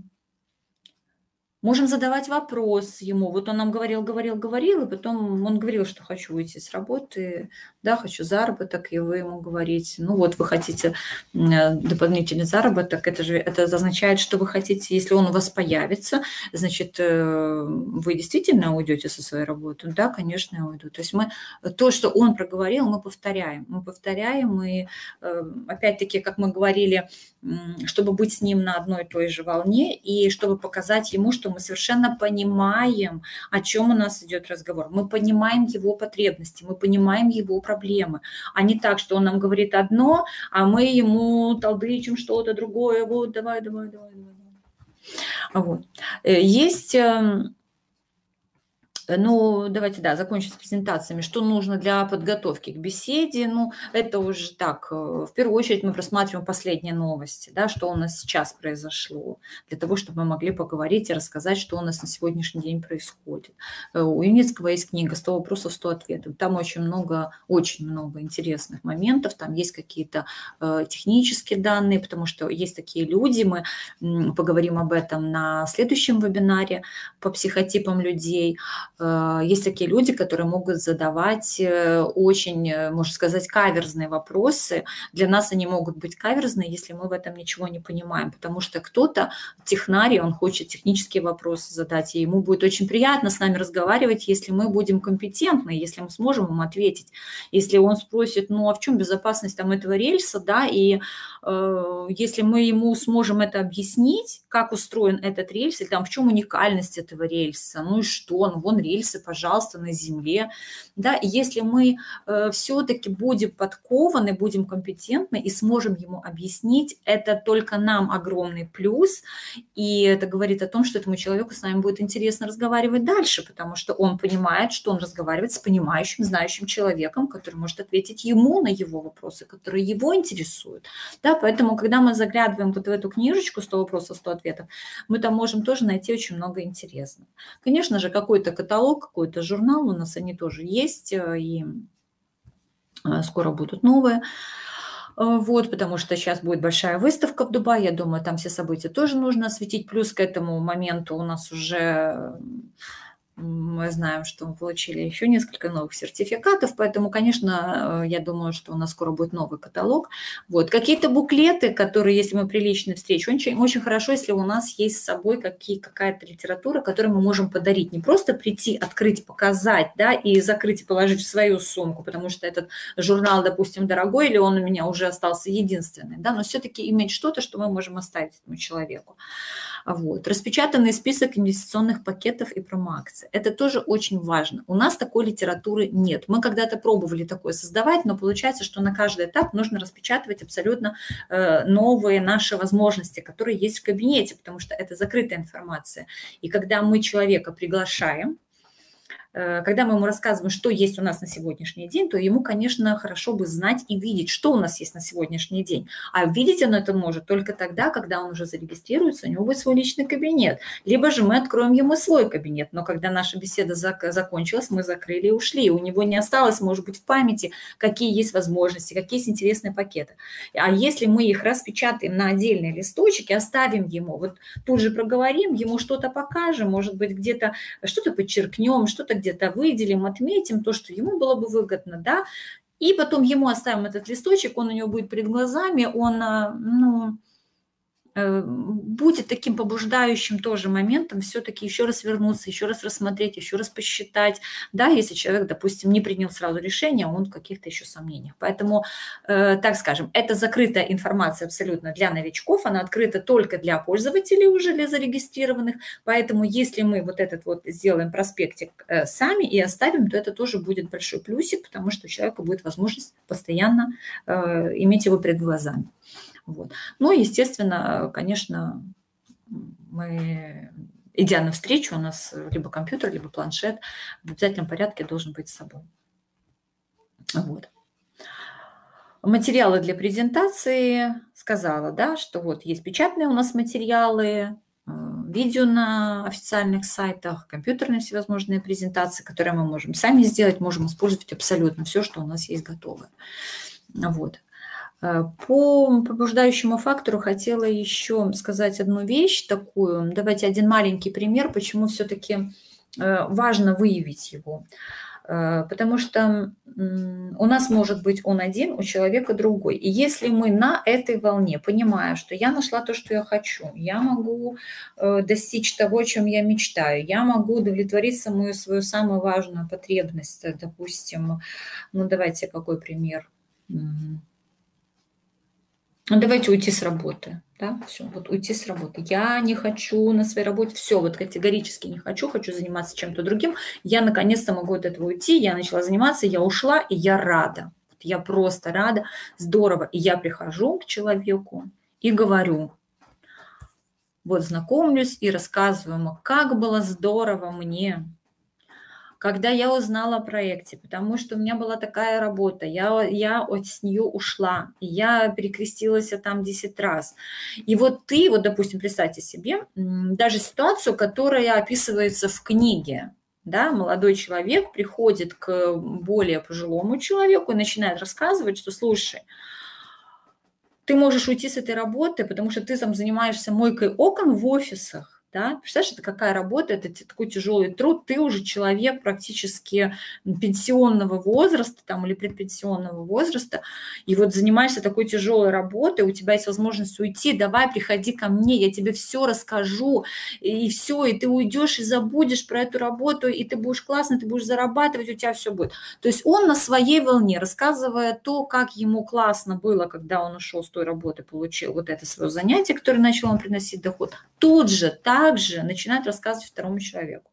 Можем задавать вопрос ему. Вот он нам говорил, говорил, говорил, и потом он говорил, что хочу уйти с работы, да, хочу заработок, и вы ему говорите, ну вот вы хотите дополнительный заработок, это же это означает, что вы хотите, если он у вас появится, значит, э, вы действительно уйдете со своей работы? Да, конечно, я уйду. То есть мы то, что он проговорил, мы повторяем. Мы повторяем, и э, опять-таки, как мы говорили, чтобы быть с ним на одной и той же волне, и чтобы показать ему, что мы совершенно понимаем, о чем у нас идет разговор. Мы понимаем его потребности, мы понимаем его проблемы, а не так, что он нам говорит одно, а мы ему толдычим что-то другое, вот давай, давай, давай, давай. Вот. Э, есть эм, ну, давайте, да, закончим с презентациями. Что нужно для подготовки к беседе? Ну, это уже так. Э, в первую очередь мы просматриваем последние новости, да, что у нас сейчас произошло, для того, чтобы мы могли поговорить и рассказать, что у нас на сегодняшний день происходит. Э, у Юницкого есть книга «100 вопросов, 100 ответов». Там очень много, очень много интересных моментов. Там есть какие-то технические данные, потому что есть такие люди, мы поговорим об этом на следующем вебинаре по психотипам людей. Э, есть такие люди, которые могут задавать э, очень, э, можно сказать, каверзные вопросы. Для нас они могут быть каверзные, если мы в этом ничего не понимаем, потому что кто-то технарий, он хочет технические вопросы задать, и ему будет очень приятно с нами разговаривать, если мы будем компетентны, если мы сможем ему ответить. Если он спросит, ну а в чем безопасность там этого рельса, да, и э, если мы ему сможем это объяснить, как устроен этот рельс, или там в чем уникальность этого рельса, ну и что, ну вон рельсы, пожалуйста, на земле. Да? И если мы э, все-таки будем подкованы, будем компетентны и сможем ему объяснить, это только нам огромный плюс. И это говорит о том, что этому человеку с нами будет интересно разговаривать дальше, потому что он понимает, что он разговаривает с понимающим, знающим человеком, который может ответить ему на его вопросы, которые его интересуют. Да? Поэтому, когда мы заглядываем вот в эту книжечку 100 вопросов, 100 ответов, мы там можем тоже найти очень много интересного. Конечно же, какой-то каталог, какой-то журнал у нас, они тоже есть, э, и э, скоро будут новые. Э, вот, потому что сейчас будет большая выставка в Дубае, я думаю, там все события тоже нужно осветить. Плюс к этому моменту у нас уже мы знаем, что мы получили еще несколько новых сертификатов, поэтому, конечно, э, я думаю, что у нас скоро будет новый каталог. Вот. Какие-то буклеты, которые, если мы при личной очень, очень хорошо, если у нас есть с собой какие, какая-то литература, которую мы можем подарить. Не просто прийти, открыть, показать, да, и закрыть и положить в свою сумку, потому что этот журнал, допустим, дорогой, или он у меня уже остался единственный, да, но все-таки иметь что-то, что мы можем оставить этому человеку. Вот. Распечатанный список инвестиционных пакетов и промоакций. Это тоже очень важно. У нас такой литературы нет. Мы когда-то пробовали такое создавать, но получается, что на каждый этап нужно распечатывать абсолютно э, новые наши возможности, которые есть в кабинете, потому что это закрытая информация. И когда мы человека приглашаем, когда мы ему рассказываем, что есть у нас на сегодняшний день, то ему, конечно, хорошо бы знать и видеть, что у нас есть на сегодняшний день. А видеть он это может только тогда, когда он уже зарегистрируется, у него будет свой личный кабинет. Либо же мы откроем ему свой кабинет, но когда наша беседа закончилась, мы закрыли и ушли. У него не осталось, может быть, в памяти, какие есть возможности, какие есть интересные пакеты. А если мы их распечатаем на отдельные листочки, оставим ему, вот тут же проговорим, ему что-то покажем, может быть, где-то что-то подчеркнем, что-то где-то выделим, отметим то, что ему было бы выгодно, да, и потом ему оставим этот листочек, он у него будет перед глазами, он, а, ну, будет таким побуждающим тоже моментом все-таки еще раз вернуться, еще раз рассмотреть, еще раз посчитать, да, если человек, допустим, не принял сразу решение, он в каких-то еще сомнениях. Поэтому, э, так скажем, это закрытая информация абсолютно для новичков, она открыта только для пользователей уже, для зарегистрированных, поэтому если мы вот этот вот сделаем проспектик э, сами и оставим, то это тоже будет большой плюсик, потому что у человека будет возможность постоянно иметь его перед глазами. Вот. Ну, естественно, конечно, мы, идя навстречу, у нас либо компьютер, либо планшет в обязательном порядке должен быть с собой. Вот. Материалы для презентации сказала, да, что вот есть печатные у нас материалы, э, видео на официальных сайтах, компьютерные всевозможные презентации, которые мы можем сами сделать, можем использовать абсолютно все, что у нас есть готовое. Вот. Э, по побуждающему фактору хотела еще сказать одну вещь такую. Давайте один маленький пример, почему все-таки э, важно выявить его. Э, потому что у нас может быть он один, у человека другой. И если мы на этой волне, понимая, что я нашла то, что я хочу, я могу э, достичь того, о чем я мечтаю, я могу удовлетворить самую свою самую важную потребность, допустим, ну давайте какой пример – ну, давайте уйти с работы. Да, все, вот уйти с работы. Я не хочу на своей работе, все, вот категорически не хочу, хочу заниматься чем-то другим. Я наконец-то могу от этого уйти, я начала заниматься, я ушла, и я рада. Я просто рада, здорово. И я прихожу к человеку и говорю, вот знакомлюсь и рассказываю ему, как было здорово мне когда я узнала о проекте, потому что у меня была такая работа, я, я от с нее ушла, я перекрестилась там 10 раз. И вот ты, вот, допустим, представьте себе, даже ситуацию, которая описывается в книге, да, молодой человек приходит к более пожилому человеку и начинает рассказывать, что, слушай, ты можешь уйти с этой работы, потому что ты там занимаешься мойкой окон в офисах, да? Представляешь, это какая работа, это такой тяжелый труд, ты уже человек практически пенсионного возраста там, или предпенсионного возраста, и вот занимаешься такой тяжелой работой, у тебя есть возможность уйти, давай, приходи ко мне, я тебе все расскажу, и все, и ты уйдешь и забудешь про эту работу, и ты будешь классно, ты будешь зарабатывать, у тебя все будет. То есть он на своей волне, рассказывая то, как ему классно было, когда он ушел с той работы, получил вот это свое занятие, которое начало ему приносить доход, тут же, так также начинает рассказывать второму человеку.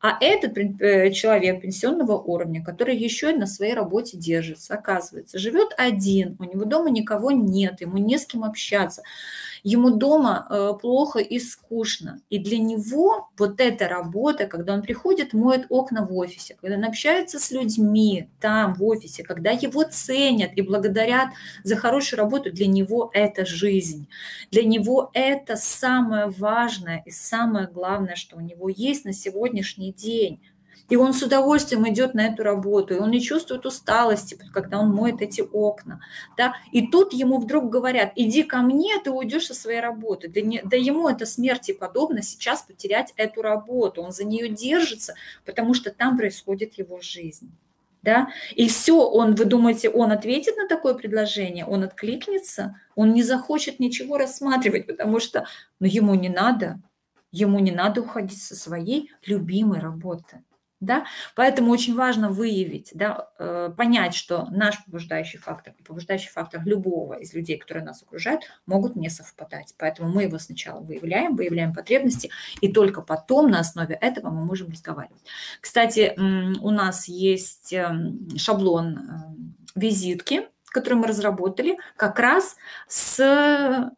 А этот э, человек пенсионного уровня, который еще и на своей работе держится, оказывается, живет один, у него дома никого нет, ему не с кем общаться. Ему дома э, плохо и скучно. И для него вот эта работа, когда он приходит, моет окна в офисе, когда он общается с людьми там, в офисе, когда его ценят и благодарят за хорошую работу, для него это жизнь. Для него это самое важное и самое главное, что у него есть на сегодняшний день. И он с удовольствием идет на эту работу, и он не чувствует усталости, когда он моет эти окна. Да? И тут ему вдруг говорят, иди ко мне, ты уйдешь со своей работы. Да, не, да ему это смерти подобно сейчас потерять эту работу. Он за нее держится, потому что там происходит его жизнь. Да? И все, он, вы думаете, он ответит на такое предложение, он откликнется, он не захочет ничего рассматривать, потому что ну, ему не надо, ему не надо уходить со своей любимой работы. Да? Поэтому очень важно выявить, да, э, понять, что наш побуждающий фактор и побуждающий фактор любого из людей, которые нас окружают, могут не совпадать. Поэтому мы его сначала выявляем, выявляем потребности, и только потом на основе этого мы можем разговаривать. Кстати, у нас есть эм, шаблон эм, визитки, который мы разработали как раз с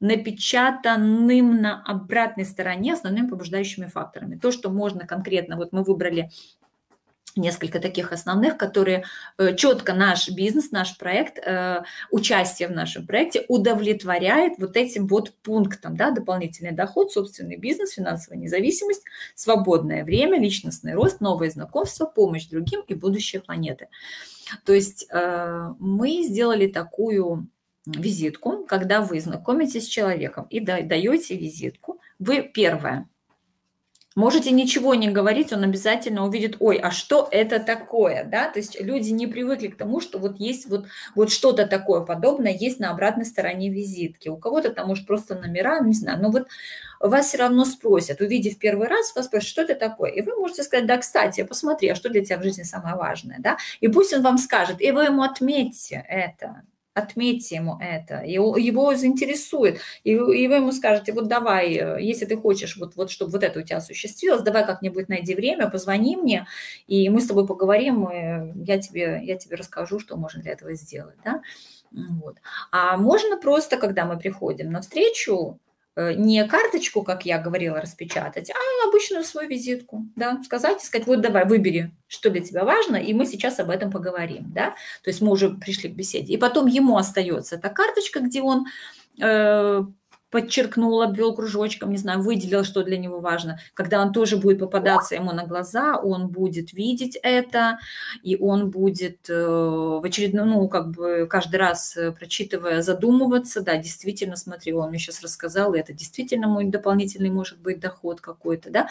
напечатанным на обратной стороне основными побуждающими факторами. То, что можно конкретно, вот мы выбрали несколько таких основных, которые э, четко наш бизнес, наш проект, э, участие в нашем проекте удовлетворяет вот этим вот пунктам, да, дополнительный доход, собственный бизнес, финансовая независимость, свободное время, личностный рост, новые знакомства, помощь другим и будущее планеты. То есть э, мы сделали такую визитку, когда вы знакомитесь с человеком и даете визитку, вы первое, Можете ничего не говорить, он обязательно увидит, ой, а что это такое, да, то есть люди не привыкли к тому, что вот есть вот, вот что-то такое подобное есть на обратной стороне визитки. У кого-то там может просто номера, не знаю, но вот вас все равно спросят, увидев первый раз, вас спросят, что это такое, и вы можете сказать, да, кстати, посмотри, а что для тебя в жизни самое важное, да, и пусть он вам скажет, и вы ему отметьте это, отметьте ему это, его, его заинтересует, и, вы ему скажете, вот давай, э, если ты хочешь, вот, вот чтобы вот это у тебя осуществилось, давай как-нибудь найди время, позвони мне, и мы с тобой поговорим, и я тебе, я тебе расскажу, что можно для этого сделать, да, вот. А можно просто, когда мы приходим на встречу, не карточку, как я говорила, распечатать, а обычную свою визитку, да, сказать и сказать, вот давай, выбери, что для тебя важно, и мы сейчас об этом поговорим, да, то есть мы уже пришли к беседе, и потом ему остается эта карточка, где он э, подчеркнул, обвел кружочком, не знаю, выделил, что для него важно. Когда он тоже будет попадаться ему на глаза, он будет видеть это, и он будет э, в очередном, ну, как бы каждый раз э, прочитывая, задумываться, да, действительно, смотри, он мне сейчас рассказал, и это действительно мой дополнительный, может быть, доход какой-то, да.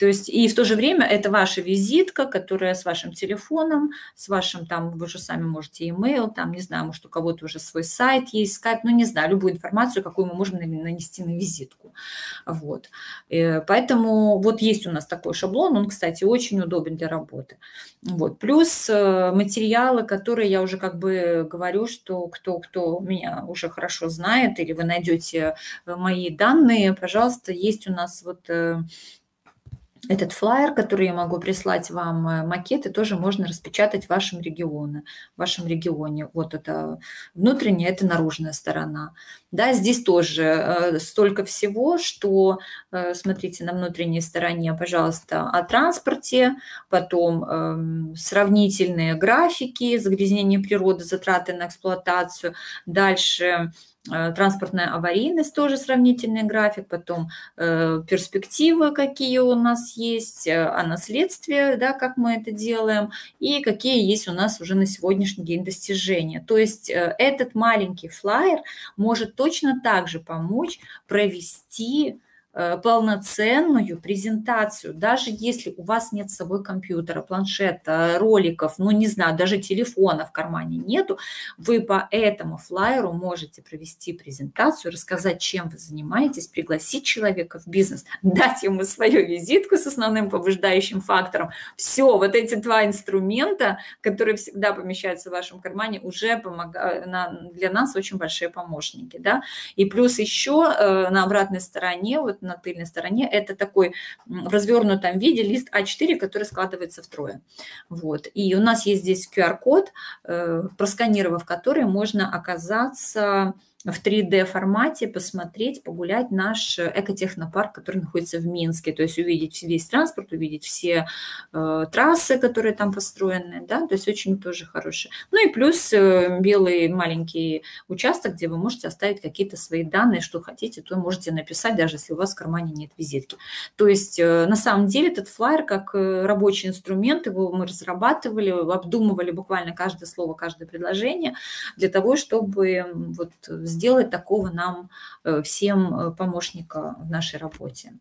То есть и в то же время это ваша визитка, которая с вашим телефоном, с вашим там, вы же сами можете email, там, не знаю, может у кого-то уже свой сайт есть, скайп, ну не знаю, любую информацию, какую мы можем нанести на визитку. Вот. Э, поэтому вот есть у нас такой шаблон, он, кстати, очень удобен для работы. Вот. Плюс э, материалы, которые я уже как бы говорю, что кто, кто меня уже хорошо знает, или вы найдете э, мои данные, пожалуйста, есть у нас вот этот флайер, который я могу прислать вам, э, макеты тоже можно распечатать в вашем регионе. В вашем регионе. Вот это внутренняя, это наружная сторона. Да, здесь тоже э, столько всего, что, э, смотрите, на внутренней стороне, пожалуйста, о транспорте, потом э, сравнительные графики, загрязнение природы, затраты на эксплуатацию, дальше транспортная аварийность, тоже сравнительный график, потом э, перспективы, какие у нас есть, э, а наследствие, да, как мы это делаем, и какие есть у нас уже на сегодняшний день достижения. То есть э, этот маленький флайер может точно так же помочь провести Э, полноценную презентацию, даже если у вас нет с собой компьютера, планшета, роликов, ну не знаю, даже телефона в кармане нету, вы по этому флайеру можете провести презентацию, рассказать, чем вы занимаетесь, пригласить человека в бизнес, дать ему свою визитку с основным побуждающим фактором. Все, вот эти два инструмента, которые всегда помещаются в вашем кармане, уже помогают, для нас очень большие помощники. Да? И плюс еще э, на обратной стороне, вот на тыльной стороне, это такой в развернутом виде лист А4, который складывается втрое. Вот. И у нас есть здесь QR-код, э, просканировав который можно оказаться в 3D формате посмотреть, погулять наш экотехнопарк, который находится в Минске, то есть увидеть весь транспорт, увидеть все э, трассы, которые там построены, да, то есть очень тоже хороший. Ну и плюс э, белый маленький участок, где вы можете оставить какие-то свои данные, что хотите, то можете написать, даже если у вас в кармане нет визитки. То есть э, на самом деле этот флайер как э, рабочий инструмент, его мы разрабатывали, обдумывали буквально каждое слово, каждое предложение для того, чтобы вот сделать такого нам э, всем э, помощника в нашей работе.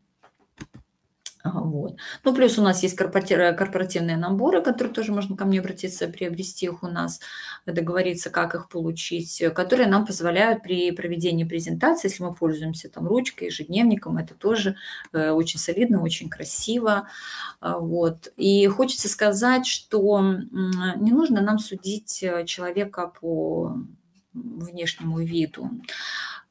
Вот. Ну, плюс у нас есть корпоративные наборы, которые тоже можно ко мне обратиться, приобрести их у нас, договориться, как их получить, которые нам позволяют при проведении презентации, если мы пользуемся там ручкой, ежедневником, это тоже э, очень солидно, очень красиво. Вот. И хочется сказать, что не нужно нам судить человека по внешнему виду.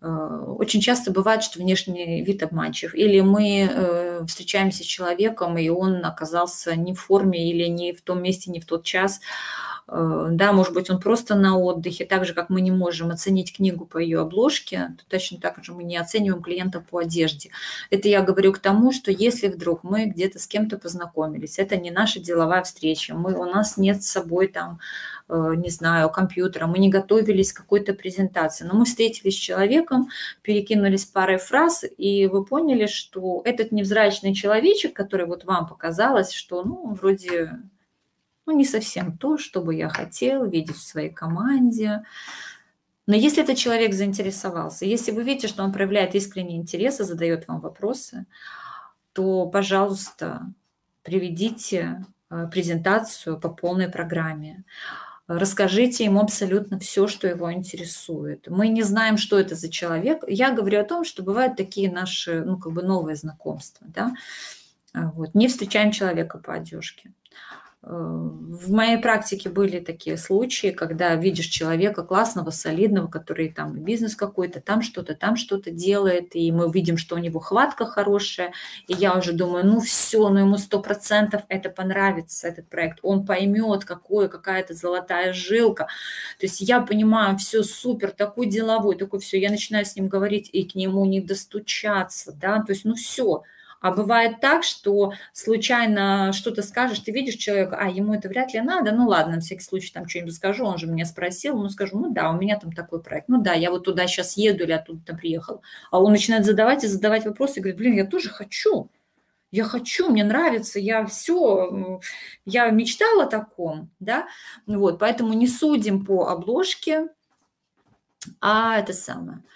Э, очень часто бывает, что внешний вид обманчив. Или мы э, встречаемся с человеком, и он оказался не в форме или не в том месте, не в тот час. Э, да, может быть, он просто на отдыхе, так же, как мы не можем оценить книгу по ее обложке, то точно так же мы не оцениваем клиента по одежде. Это я говорю к тому, что если вдруг мы где-то с кем-то познакомились, это не наша деловая встреча, мы, у нас нет с собой там Э, не знаю, компьютера, мы не готовились к какой-то презентации, но мы встретились с человеком, перекинулись парой фраз, и вы поняли, что этот невзрачный человечек, который вот вам показалось, что, ну, вроде, ну, не совсем то, что бы я хотел видеть в своей команде, но если этот человек заинтересовался, если вы видите, что он проявляет искренний интерес и задает вам вопросы, то, пожалуйста, приведите э, презентацию по полной программе расскажите ему абсолютно все, что его интересует. Мы не знаем, что это за человек. Я говорю о том, что бывают такие наши, ну, как бы новые знакомства, да. Вот. Не встречаем человека по одежке. В моей практике были такие случаи, когда видишь человека классного, солидного, который там бизнес какой-то, там что-то, там что-то делает, и мы видим, что у него хватка хорошая, и я уже думаю, ну все, ну ему сто процентов это понравится, этот проект, он поймет, какое, какая-то золотая жилка. То есть я понимаю, все супер, такой деловой, такой все, я начинаю с ним говорить, и к нему не достучаться, да, то есть ну все, а бывает так, что случайно что-то скажешь, ты видишь человека, а ему это вряд ли надо, ну ладно, на всякий случай там что-нибудь скажу, он же меня спросил, ну скажу, ну да, у меня там такой проект, ну да, я вот туда сейчас еду или оттуда там приехал. А он начинает задавать и задавать вопросы и говорит, блин, я тоже хочу, я хочу, мне нравится, я все, я мечтала о таком, да, вот, поэтому не судим по обложке, а это самое –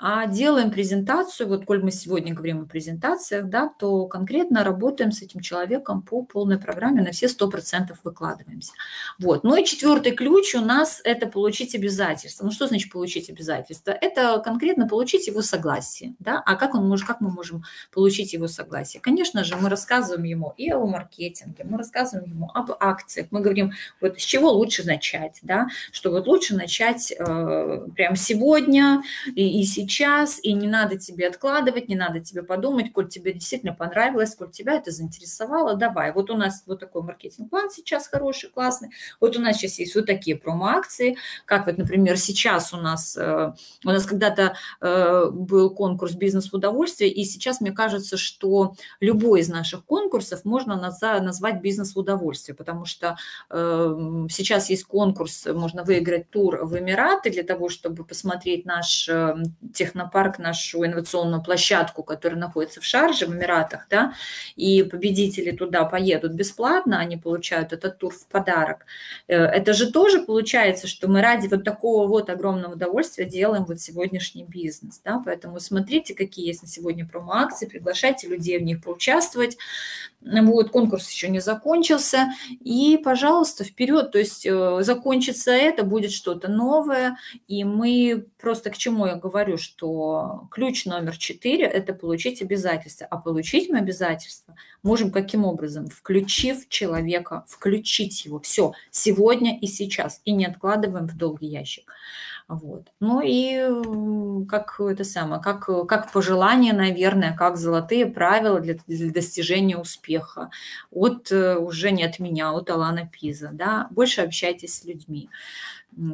а делаем презентацию, вот коль мы сегодня говорим о презентациях, да, то конкретно работаем с этим человеком по полной программе, на все 100% выкладываемся. Вот. Ну и четвертый ключ у нас – это получить обязательства. Ну что значит получить обязательства? Это конкретно получить его согласие. Да? А как, он может, как мы можем получить его согласие? Конечно же, мы рассказываем ему и о маркетинге, мы рассказываем ему об акциях, мы говорим, вот с чего лучше начать, да? что вот лучше начать э, прямо сегодня и и сейчас, и не надо тебе откладывать, не надо тебе подумать, коль тебе действительно понравилось, коль тебя это заинтересовало, давай. Вот у нас вот такой маркетинг-план сейчас хороший, классный. Вот у нас сейчас есть вот такие промо-акции, как вот, например, сейчас у нас, э, у нас когда-то э, был конкурс «Бизнес в удовольствие», и сейчас мне кажется, что любой из наших конкурсов можно назвать «Бизнес в удовольствие», потому что э, сейчас есть конкурс, можно выиграть тур в Эмираты для того, чтобы посмотреть наш технопарк, нашу инновационную площадку, которая находится в Шарже, в Эмиратах, да, и победители туда поедут бесплатно, они получают этот тур в подарок. Э, это же тоже получается, что мы ради вот такого вот огромного удовольствия делаем вот сегодняшний бизнес, да, поэтому смотрите, какие есть на сегодня промо-акции, приглашайте людей в них поучаствовать, вот, конкурс еще не закончился, и, пожалуйста, вперед, то есть э, закончится это, будет что-то новое, и мы просто к чему я говорю, что ключ номер четыре – это получить обязательства, а получить мы обязательства можем каким образом? Включив человека, включить его, все, сегодня и сейчас, и не откладываем в долгий ящик. Вот. Ну и как это самое, как, как пожелание, наверное, как золотые правила для, для достижения успеха. От э, уже не от меня, от Алана Пиза. Да? Больше общайтесь с людьми.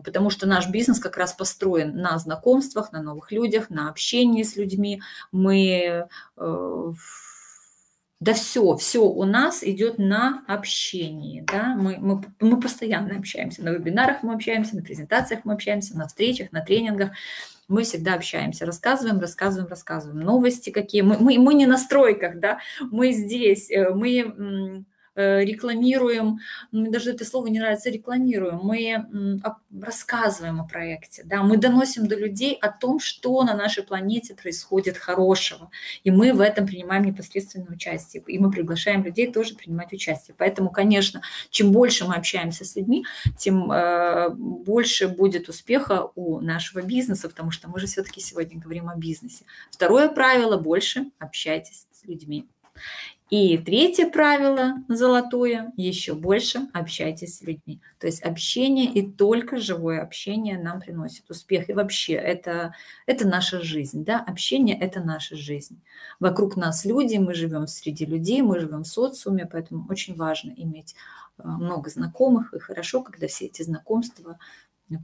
Потому что наш бизнес как раз построен на знакомствах, на новых людях, на общении с людьми. Мы э, да все, все у нас идет на общении, да, мы, мы, мы постоянно общаемся, на вебинарах мы общаемся, на презентациях мы общаемся, на встречах, на тренингах, мы всегда общаемся, рассказываем, рассказываем, рассказываем. Новости какие, мы, мы, мы не на стройках, да, мы здесь, э, мы рекламируем, мне даже это слово не нравится, рекламируем, мы рассказываем о проекте, да, мы доносим до людей о том, что на нашей планете происходит хорошего, и мы в этом принимаем непосредственное участие, и мы приглашаем людей тоже принимать участие. Поэтому, конечно, чем больше мы общаемся с людьми, тем э, больше будет успеха у нашего бизнеса, потому что мы же все-таки сегодня говорим о бизнесе. Второе правило – больше общайтесь с людьми. И третье правило золотое – еще больше общайтесь с людьми. То есть общение и только живое общение нам приносит успех. И вообще это, это наша жизнь. Да? Общение – это наша жизнь. Вокруг нас люди, мы живем среди людей, мы живем в социуме, поэтому очень важно иметь э, много знакомых. И хорошо, когда все эти знакомства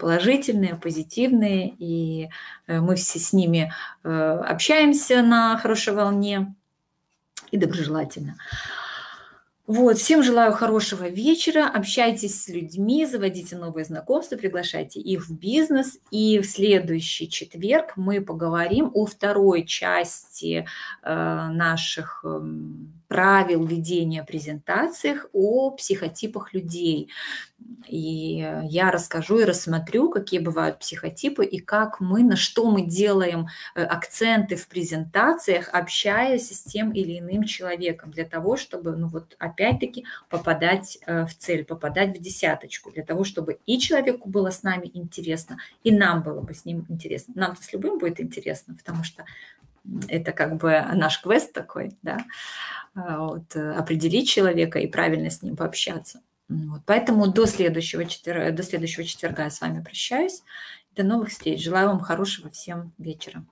положительные, позитивные, и э, мы все с ними э, общаемся на хорошей волне, и доброжелательно. Вот, всем желаю хорошего вечера, общайтесь с людьми, заводите новые знакомства, приглашайте их в бизнес. И в следующий четверг мы поговорим о второй части э, наших э, правил ведения презентациях, о психотипах людей. И я расскажу и рассмотрю, какие бывают психотипы и как мы, на что мы делаем э, акценты в презентациях, общаясь с тем или иным человеком, для того, чтобы, ну вот опять-таки, попадать э, в цель, попадать в десяточку, для того, чтобы и человеку было с нами интересно, и нам было бы с ним интересно. Нам-то с любым будет интересно, потому что это как бы наш квест такой, да, а, вот, э, определить человека и правильно с ним пообщаться. Вот, поэтому до следующего, четверга, до следующего четверга я с вами прощаюсь. До новых встреч. Желаю вам хорошего всем вечера.